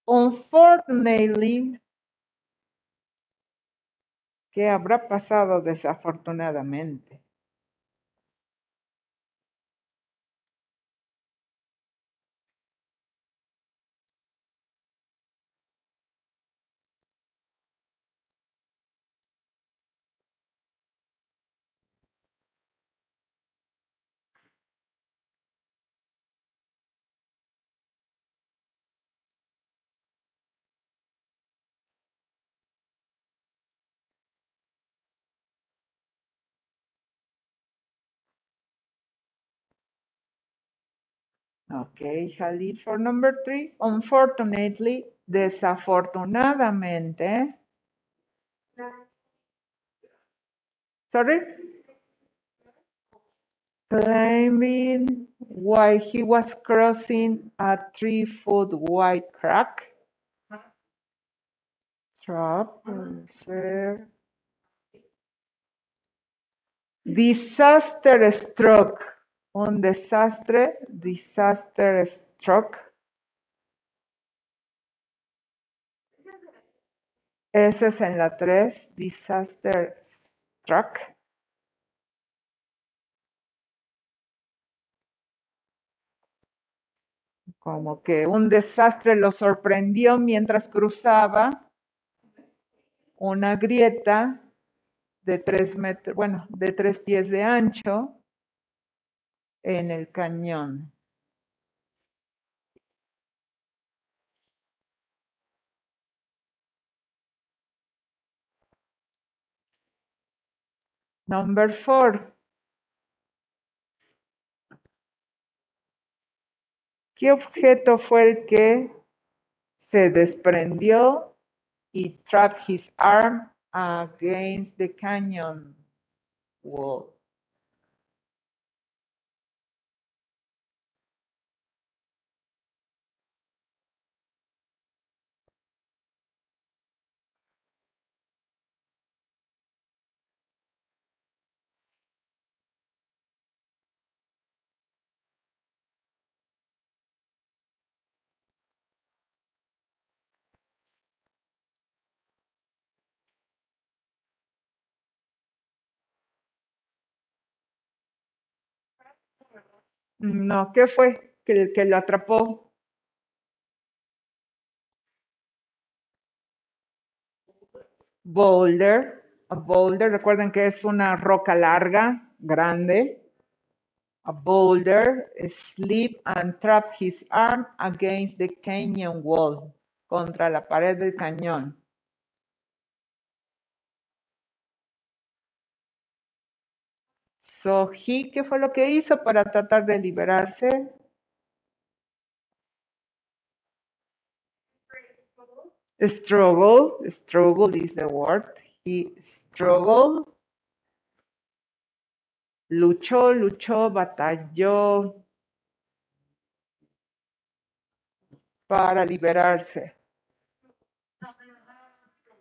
A: Unfortunately, ¿qué habrá pasado desafortunadamente? Okay, Khalid for number three. Unfortunately, desafortunadamente. Sorry? Climbing while he was crossing a three foot wide crack. Trap, share. Disaster struck. Un desastre, disaster struck. Ese es en la 3, disaster struck. Como que un desastre lo sorprendió mientras cruzaba una grieta de tres metros, bueno, de tres pies de ancho en el cañón. Number four. ¿Qué objeto fue el que se desprendió y trapped his arm against the canyon wall? No, ¿qué fue? Que que lo atrapó. Boulder. A boulder, recuerden que es una roca larga, grande. A boulder slip and trap his arm against the canyon wall. Contra la pared del cañón. So he, ¿qué fue lo que hizo para tratar de liberarse? Struggle, struggle is the word. He struggled. Luchó, luchó, batalló para liberarse.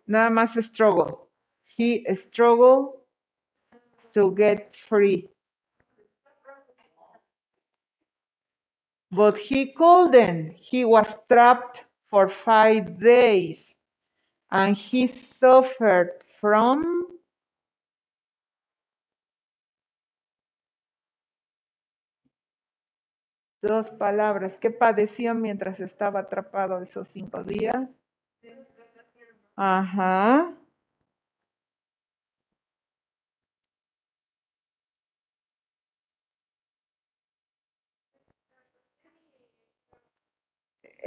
A: Nada más struggle. He struggled to get free. But he couldn't. He was trapped for five days and he suffered from dos palabras. ¿Qué padeció mientras estaba atrapado esos cinco días? Ajá.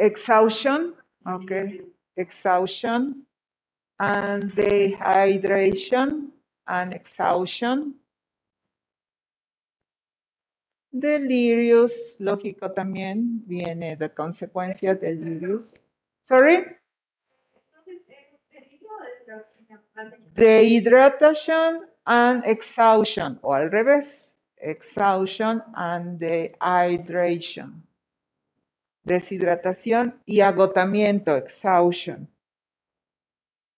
A: Exhaustion, okay. Exhaustion and dehydration and exhaustion. Delirious, lógico también, viene de consecuencia delirious. Sorry? Dehydration and exhaustion, o al revés, exhaustion and dehydration. Deshidratación y agotamiento, exhaustion.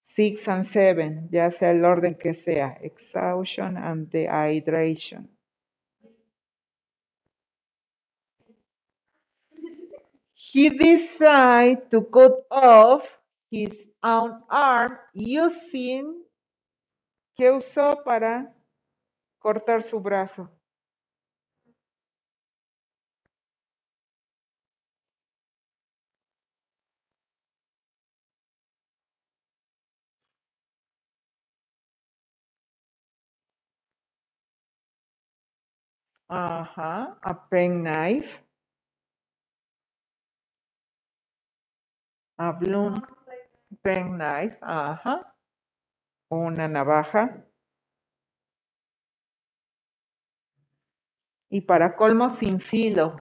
A: Six and seven, ya sea el orden que sea, exhaustion and dehydration. He decided to cut off his own arm using, ¿qué usó para cortar su brazo? Ajá, a penknife. A bloom penknife, ajá. Una navaja. Y para colmo sin filo.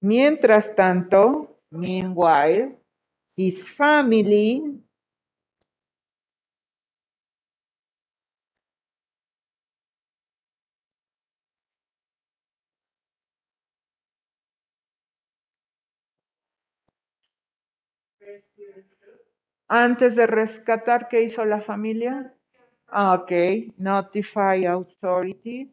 A: Mientras tanto, meanwhile, his family antes de rescatar, ¿qué hizo la familia? Ah, Ok, notify authority.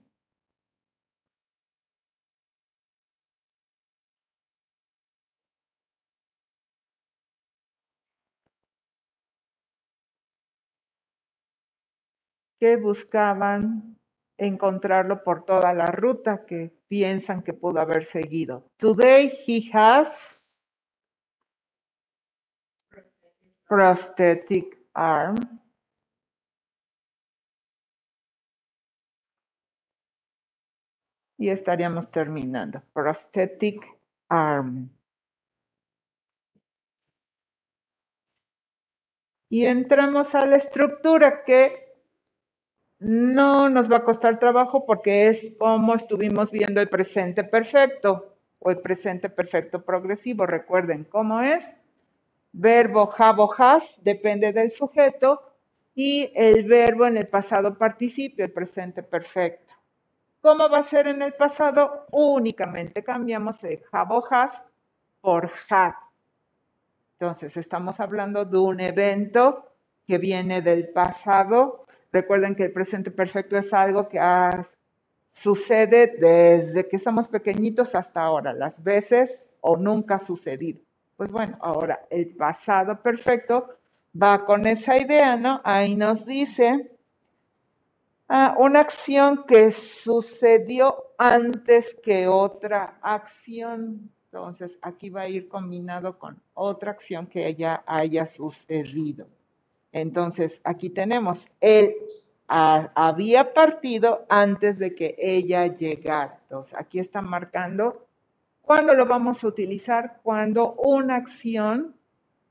A: que buscaban encontrarlo por toda la ruta que piensan que pudo haber seguido. Today he has prosthetic arm. Y estaríamos terminando. Prosthetic arm. Y entramos a la estructura que no nos va a costar trabajo porque es como estuvimos viendo el presente perfecto o el presente perfecto progresivo. Recuerden cómo es. Verbo have has depende del sujeto y el verbo en el pasado participio, el presente perfecto. ¿Cómo va a ser en el pasado? Únicamente cambiamos el have has por had. Entonces, estamos hablando de un evento que viene del pasado. Recuerden que el presente perfecto es algo que ha- sucede desde que somos pequeñitos hasta ahora, las veces o nunca ha sucedido. Pues bueno, ahora el pasado perfecto va con esa idea, ¿no? Ahí nos dice ah, una acción que sucedió antes que otra acción. Entonces, aquí va a ir combinado con otra acción que ya haya sucedido. Entonces, aquí tenemos, él había partido antes de que ella llegara. Entonces, aquí está marcando cuándo lo vamos a utilizar, cuando una acción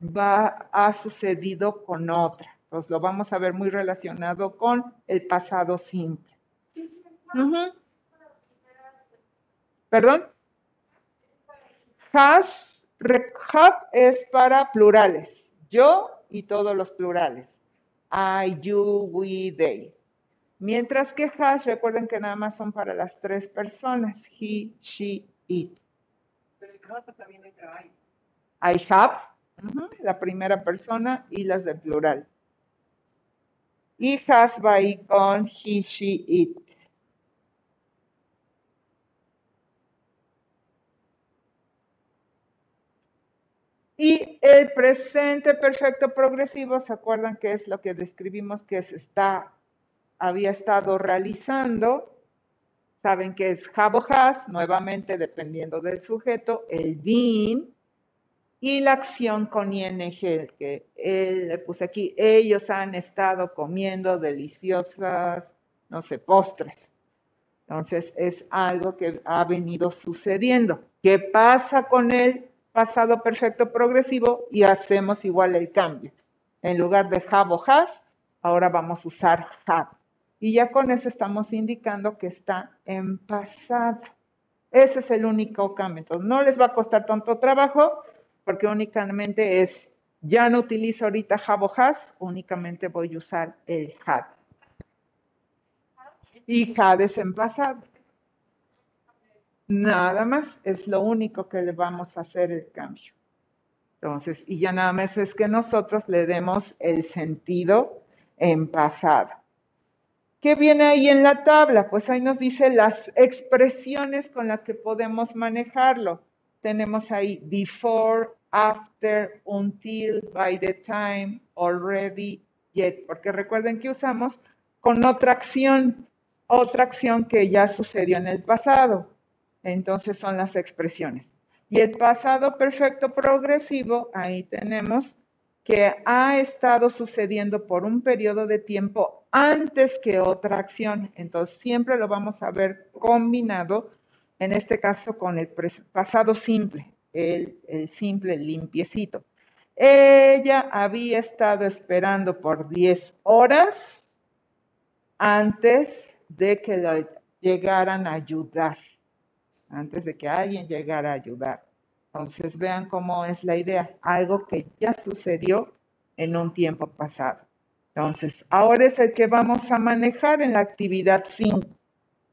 A: va, ha sucedido con otra. Entonces, lo vamos a ver muy relacionado con el pasado simple. ¿Perdón? Has, have es para plurales. Yo y todos los plurales. I, you, we, they. Mientras que has, recuerden que nada más son para las tres personas. He, she, it.
E: También entra ahí.
A: I have, la primera persona y las del plural. Y has ahí con he, she, it. Y el presente perfecto progresivo, ¿se acuerdan que es lo que describimos que se está, había estado realizando? Saben que es have o has, nuevamente dependiendo del sujeto, el been y la acción con ing, que le puse aquí, ellos han estado comiendo deliciosas, no sé, postres. Entonces es algo que ha venido sucediendo. ¿Qué pasa con el pasado perfecto progresivo? Y hacemos igual el cambio. En lugar de have o has, ahora vamos a usar have. Y ya con eso estamos indicando que está en pasado. Ese es el único cambio. Entonces no les va a costar tanto trabajo porque únicamente es, ya no utilizo ahorita have has, únicamente voy a usar el had. Y had es en pasado. Nada más, es lo único que le vamos a hacer el cambio. Entonces, y ya nada más es que nosotros le demos el sentido en pasado. ¿Qué viene ahí en la tabla? Pues ahí nos dice las expresiones con las que podemos manejarlo. Tenemos ahí before, after, until, by the time, already, yet, porque recuerden que usamos con otra acción, otra acción que ya sucedió en el pasado. Entonces son las expresiones. Y el pasado perfecto progresivo, ahí tenemos que ha estado sucediendo por un periodo de tiempo antes que otra acción. Entonces siempre lo vamos a ver combinado, en este caso con el pasado simple, el, simple limpiecito. Ella había estado esperando por 10 horas antes de que lo llegaran a ayudar, antes de que alguien llegara a ayudar. Entonces vean cómo es la idea, algo que ya sucedió en un tiempo pasado. Entonces, ahora es el que vamos a manejar en la actividad 5.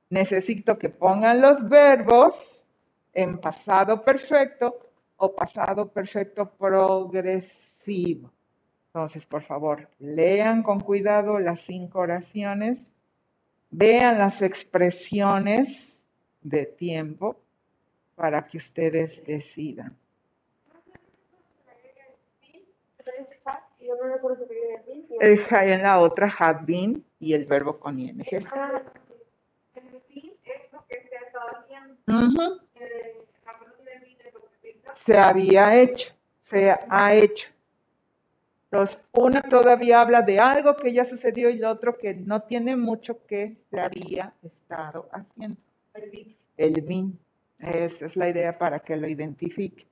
A: Necesito que pongan los verbos en pasado perfecto o pasado perfecto progresivo. Entonces, por favor, lean con cuidado las cinco oraciones, vean las expresiones de tiempo para que ustedes decidan. El have en la otra have been y el verbo con ing. Ujú. Se había hecho, se ha hecho. Entonces, una todavía habla de algo que ya sucedió y el otro que no tiene mucho que se había estado haciendo. El been. Esa es la idea para que lo identifique.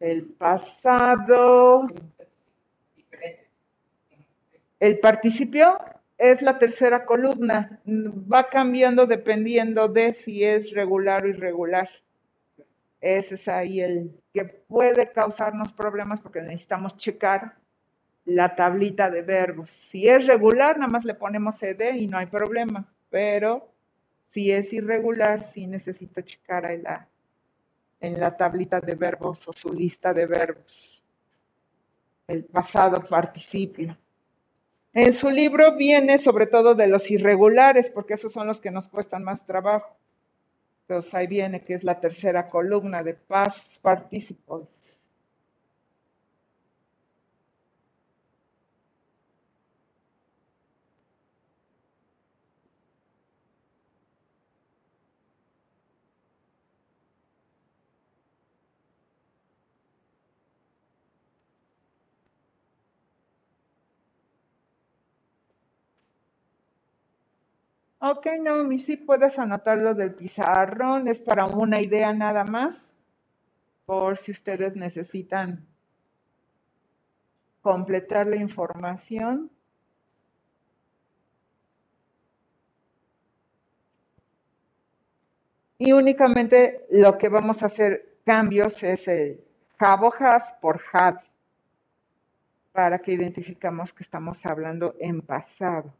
E: El pasado.
A: El participio es la tercera columna. Va cambiando dependiendo de si es regular o irregular. Ese es ahí el que puede causarnos problemas porque necesitamos checar la tablita de verbos. Si es regular, nada más le ponemos ed y no hay problema. Pero si es irregular, sí necesito checar ahí la, en la tablita de verbos o su lista de verbos. El pasado participio. En su libro viene sobre todo de los irregulares, porque esos son los que nos cuestan más trabajo. Entonces ahí viene que es la tercera columna de past participles. Ok, Naomi, sí puedes anotarlo del pizarrón, es para una idea nada más, por si ustedes necesitan completar la información. Y únicamente lo que vamos a hacer cambios es el has por had, para que identificamos que estamos hablando en pasado.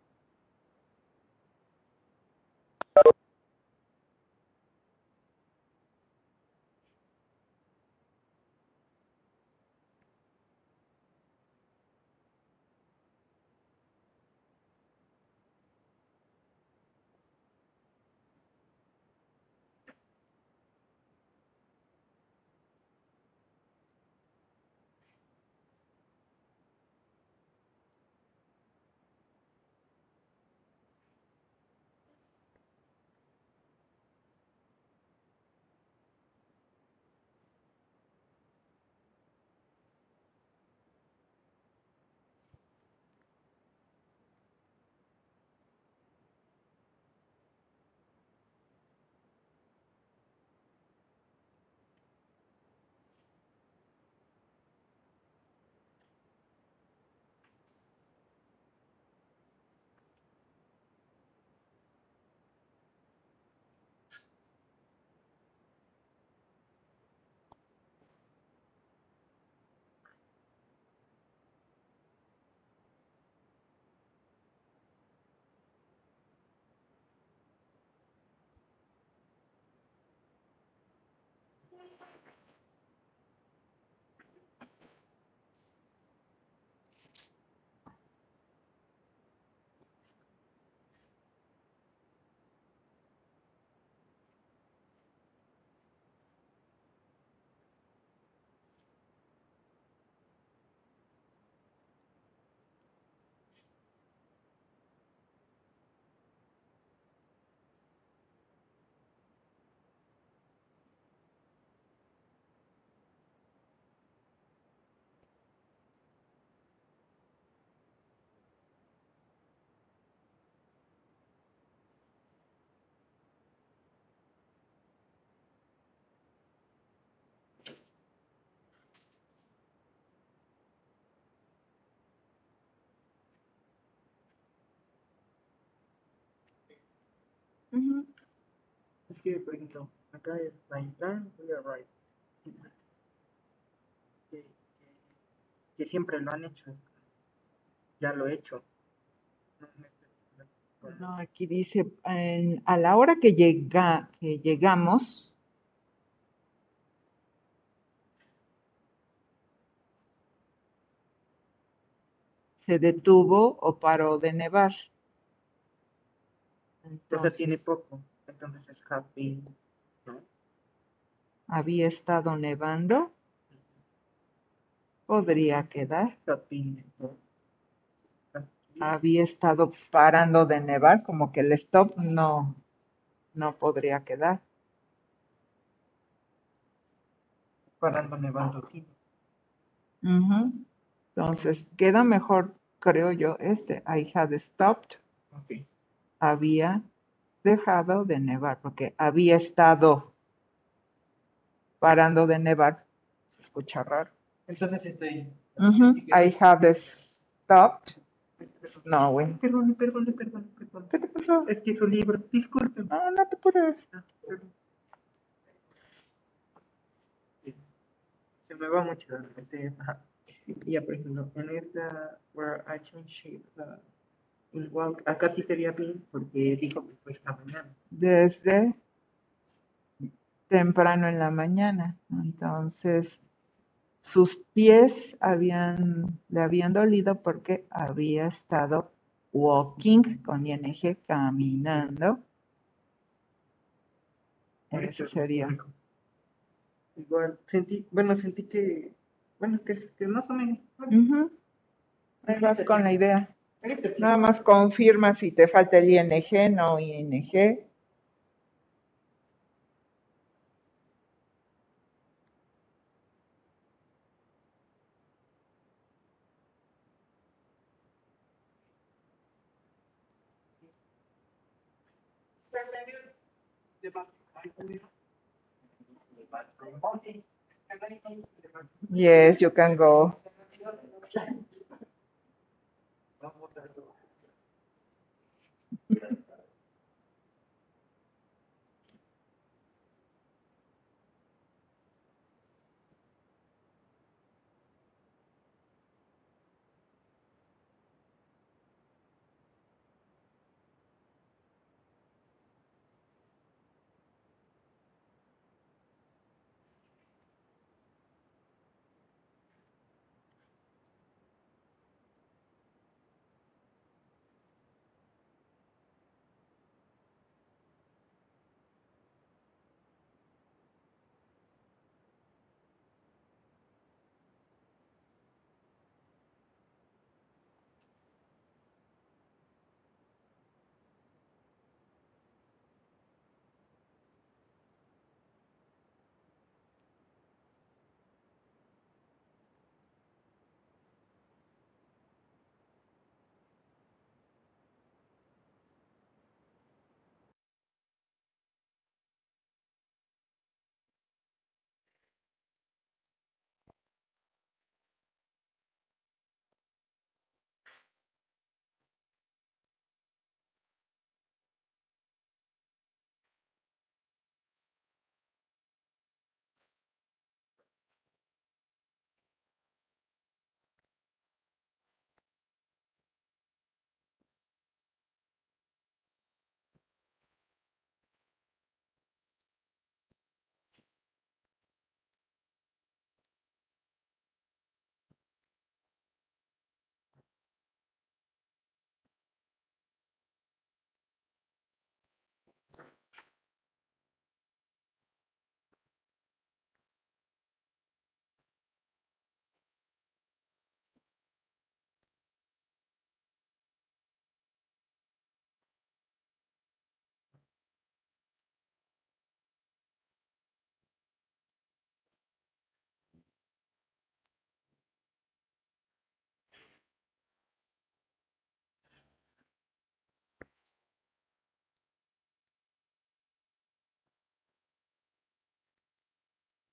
A: Ujú.
E: Es que, por ejemplo, acá es by time we arrive. Que, que, que siempre lo han hecho. Ya lo he hecho. No,
A: aquí dice, a la hora que, llega, que llegamos, se detuvo o paró de nevar.
E: Entonces tiene poco. Entonces es happy. ¿no?
A: había estado nevando, podría quedar.
E: Happy. ¿no? Happy.
A: Había estado parando de nevar, como que el stop no, no podría quedar.
E: Parando nevando aquí.
A: Entonces, queda mejor, creo yo, este. I had stopped,
E: Ok.
A: Había dejado de nevar, porque había estado parando de nevar. Se escucha raro.
E: Entonces estoy.
A: I have stopped snowing.
E: Perdón, perdón, perdón, perdón.
A: ¿Qué te pasó?
E: Es que su libro. Disculpen.
A: No, no te puedes.
E: Se me va mucho este, ya por ejemplo, en esta where I change in walk, acá sí sería bien porque dijo que fue esta mañana.
A: Desde temprano en la mañana. Entonces, sus pies habían, le habían dolido porque había estado walking con ING, caminando. Ese sería.
E: Igual sentí, bueno, sentí que, bueno, que, que más o menos.
A: Ahí vas con la idea. Nada más confirma si te falta el ING, no ING. Yes, you can go.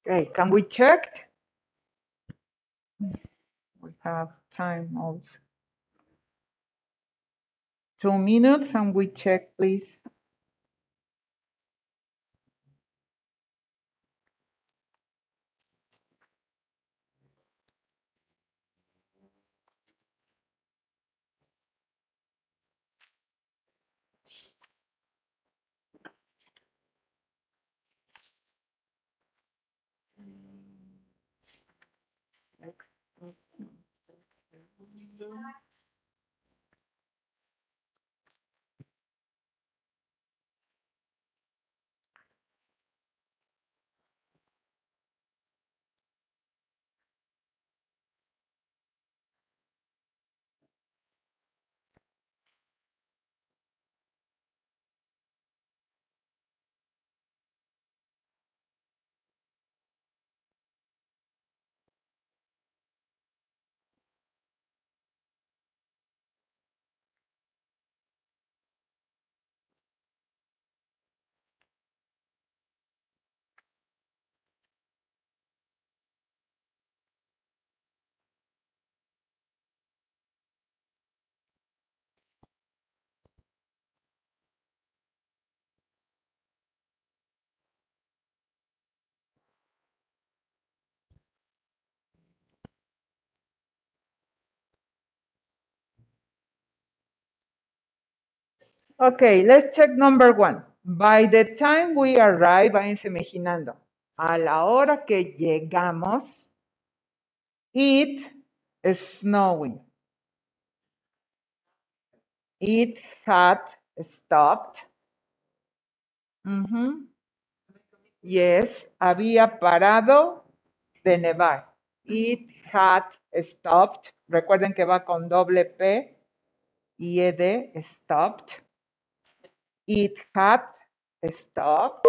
A: Okay, can we check? We have time also. Two minutes and we check, please. Okay, let's check number one. By the time we arrive, váyanse imaginando, a la hora que llegamos, it is snowing. It had stopped. Ujú. Yes, había parado de nevar. It had stopped. Recuerden que va con doble P y ED, stopped. It had stopped.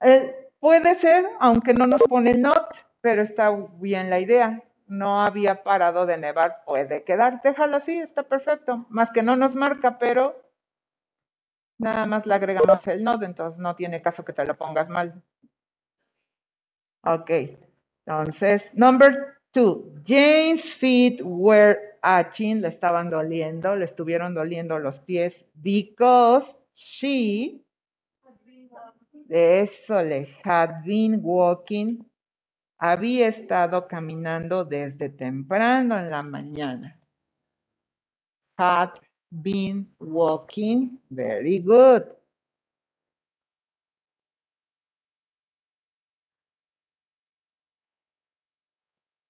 A: Eh, puede ser, aunque no nos pone not, pero está bien la idea. No había parado de nevar, puede quedar. Déjalo así, está perfecto. Más que no nos marca, pero nada más le agregamos el not, entonces no tiene caso que te lo pongas mal. Ok, entonces, number two. Jane's feet were aching, le estaban doliendo, le estuvieron doliendo los pies because she de eso le had been walking, había estado caminando desde temprano en la mañana. Had been walking, very good.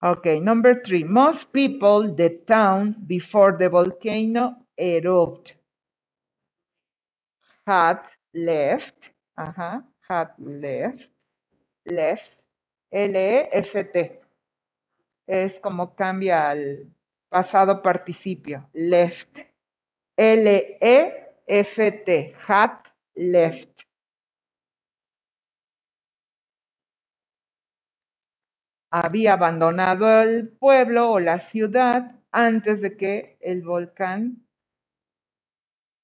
A: Okay, number three. Most people the town before the volcano erupted had left, ajá, had left, left, L-E-F-T. Es como cambia al pasado participio, left. L-E-F-T, had left. Había abandonado el pueblo o la ciudad antes de que el volcán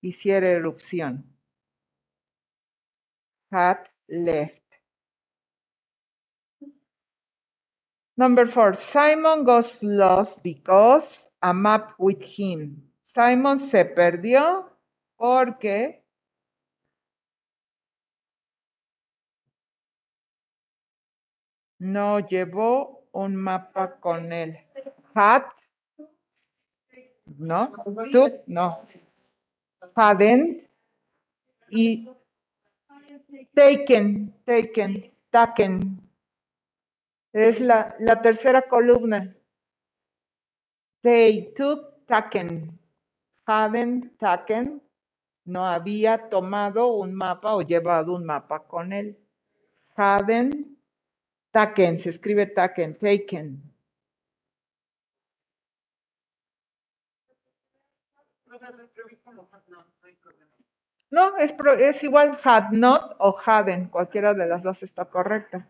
A: hiciera erupción. Had left. Number four, Simon got lost because a map with him. Simon se perdió porque no llevó un mapa con él. Had, no, took, no. Hadn't y taken, taken, taken. Es la, la tercera columna. They took taken. Hadn't taken. No había tomado un mapa o llevado un mapa con él. Hadn't taken. Se escribe taken. Taken. No, es, es igual had not o hadn't. Cualquiera de las dos está correcta.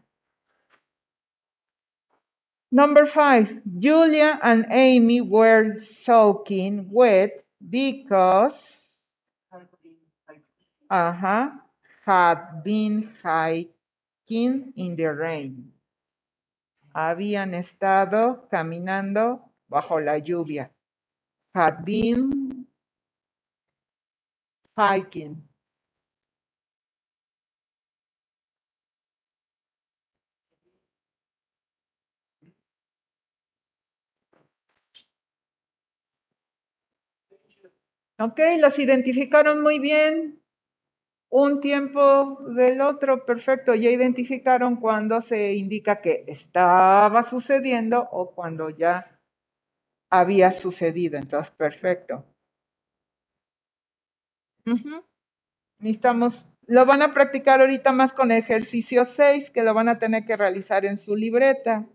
A: Number five, Julia and Amy were soaking wet because uh had been hiking in the rain. Habían estado caminando bajo la lluvia. Had been hiking. Ok, los identificaron muy bien. Un tiempo del otro, perfecto. Ya identificaron cuando se indica que estaba sucediendo o cuando ya había sucedido. Entonces, perfecto. Ujú. Necesitamos, lo van a practicar ahorita más con ejercicio 6, que lo van a tener que realizar en su libreta.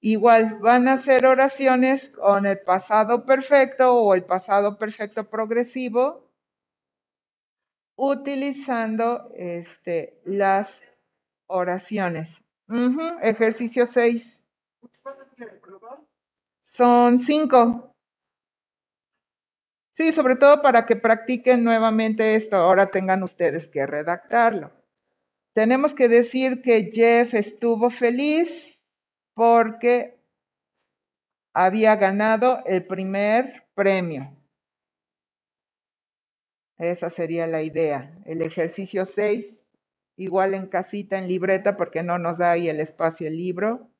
A: Igual, van a hacer oraciones con el pasado perfecto o el pasado perfecto progresivo, utilizando este, las oraciones. Ujú, Ejercicio 6. Son cinco. Sí, sobre todo para que practiquen nuevamente esto. Ahora tengan ustedes que redactarlo. Tenemos que decir que Jeff estuvo feliz porque había ganado el primer premio. Esa sería la idea. El ejercicio 6, igual en casita, en libreta, porque no nos da ahí el espacio el libro.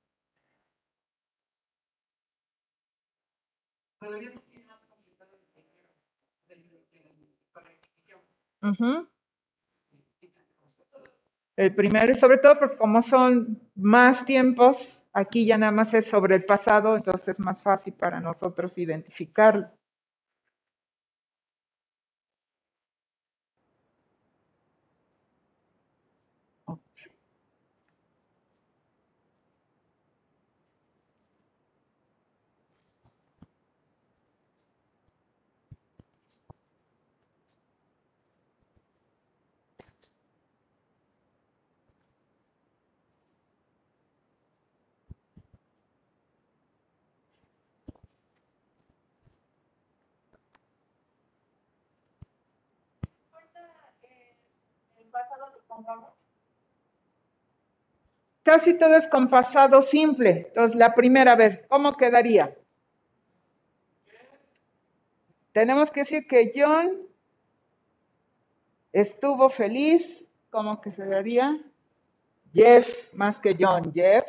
A: El primero, sobre todo porque como son más tiempos, aquí ya nada más es sobre el pasado, entonces es más fácil para nosotros identificarlo. Casi todo es con pasado simple. Entonces, la primera, a ver, ¿cómo quedaría? Tenemos que decir que John estuvo feliz. ¿Cómo que quedaría? Jeff, más que John, Jeff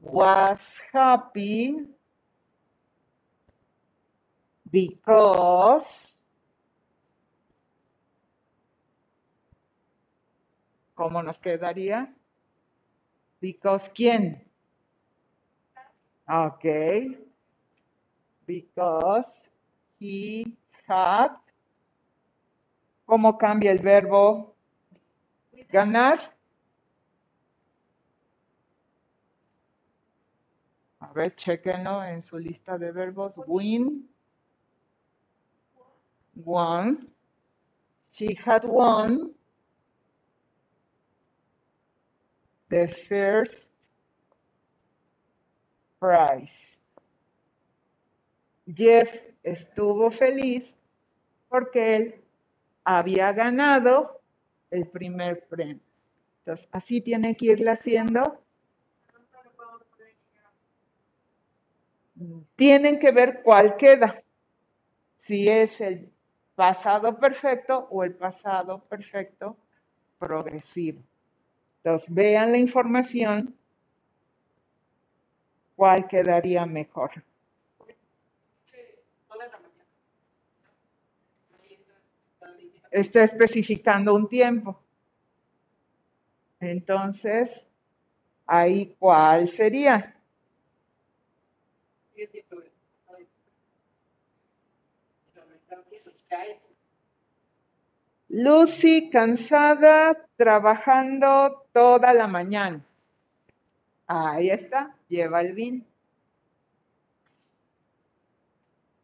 A: was happy because ¿cómo nos quedaría? Because quién? Okay. Because he had ¿Cómo cambia el verbo ganar? A ver, chequenlo en su lista de verbos. Win, won. She had won the first prize. Jeff estuvo feliz porque él había ganado el primer premio. Entonces, así tiene que irle haciendo. Tienen que ver cuál queda. Si es el pasado perfecto o el pasado perfecto progresivo. Entonces, vean la información, cuál quedaría mejor. Está especificando un tiempo. Entonces, ahí, ¿cuál sería? Lucy cansada trabajando toda la mañana. Ahí está, lleva el bin.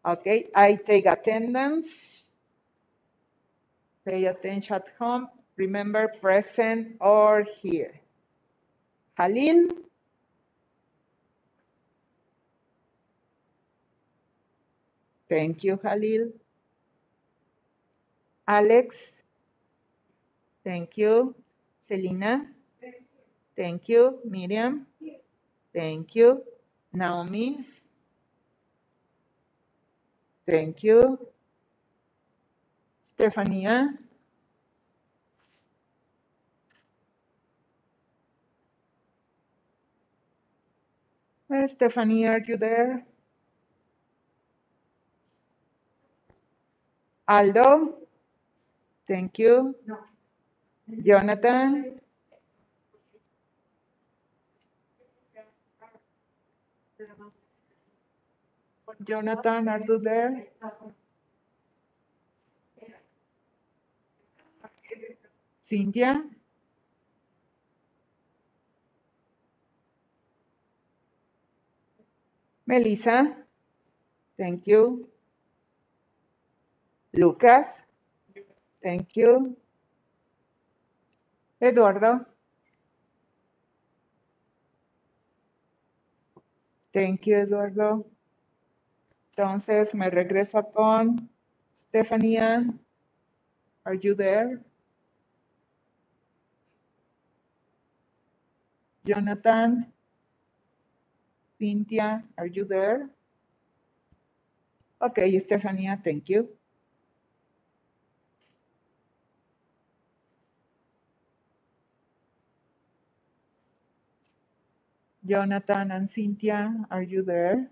A: Ok, I take attendance. Pay attention at home. Remember present or here. Halil. Thank you, Halil. Alex. Thank you. Selena. Thank you. Miriam. Thank you. Naomi. Thank you. Stefania. Stephanie, are you there? Aldo. Thank you. Jonathan. Jonathan, are you there? Cynthia. Melissa. Thank you. Lucas. Thank you. Eduardo. Thank you, Eduardo. Entonces me regreso con Stefania. Are you there? Jonathan. Cynthia, are you there? Okay, Stefania, thank you. Jonathan and Cynthia, are you there?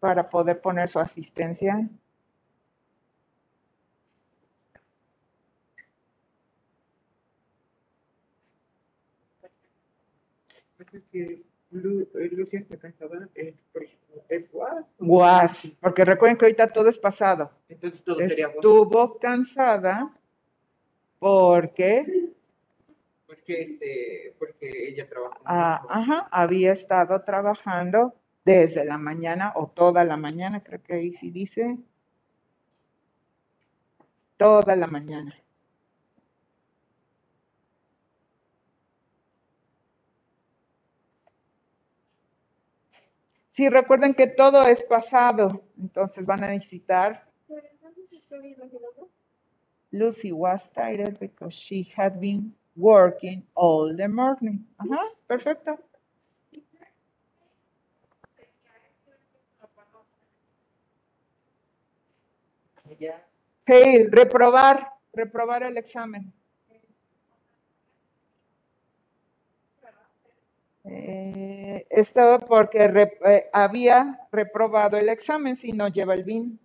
A: Para poder poner su asistencia.
E: Creo que Lu, eh, Lucia está cansada, eh, por ejemplo, es was.
A: Was, porque recuerden que ahorita todo es pasado.
E: Entonces todo sería was.
A: Estuvo cansada porque
E: Porque, este, porque ella trabaja.
A: ah, ajá, había estado trabajando desde la mañana o toda la mañana, creo que ahí sí dice. Toda la mañana. Sí, recuerden que todo es pasado, entonces van a necesitar. Lucy was tired because she had been working all the morning. Ajá, perfecto. Fail, reprobar, reprobar el examen. Eh, esto porque eh, había reprobado el examen si no lleva el BIN.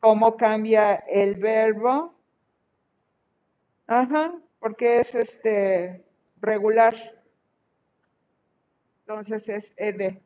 A: ¿Cómo cambia el verbo? Ajá, porque es este regular. Entonces es ed.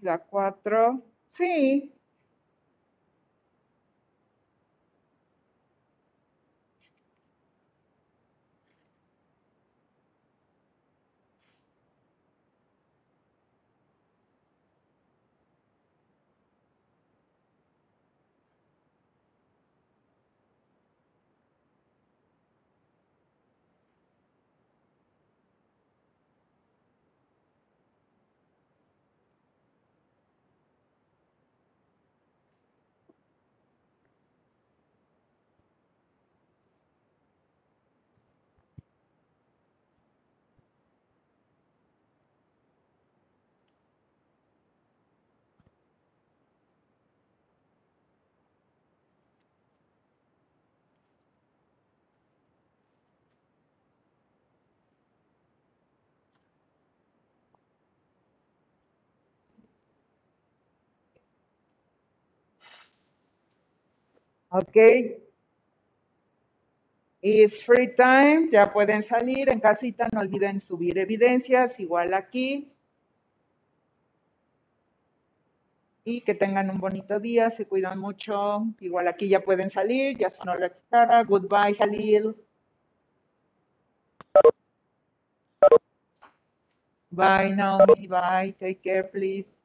A: La 4. Sí, ok. It's free time, ya pueden salir en casita, no olviden subir evidencias, igual aquí. Y que tengan un bonito día, se cuidan mucho. Igual aquí ya pueden salir, ya sonó la cara. Goodbye, Jalil. Bye, Naomi. Bye. Take care, please.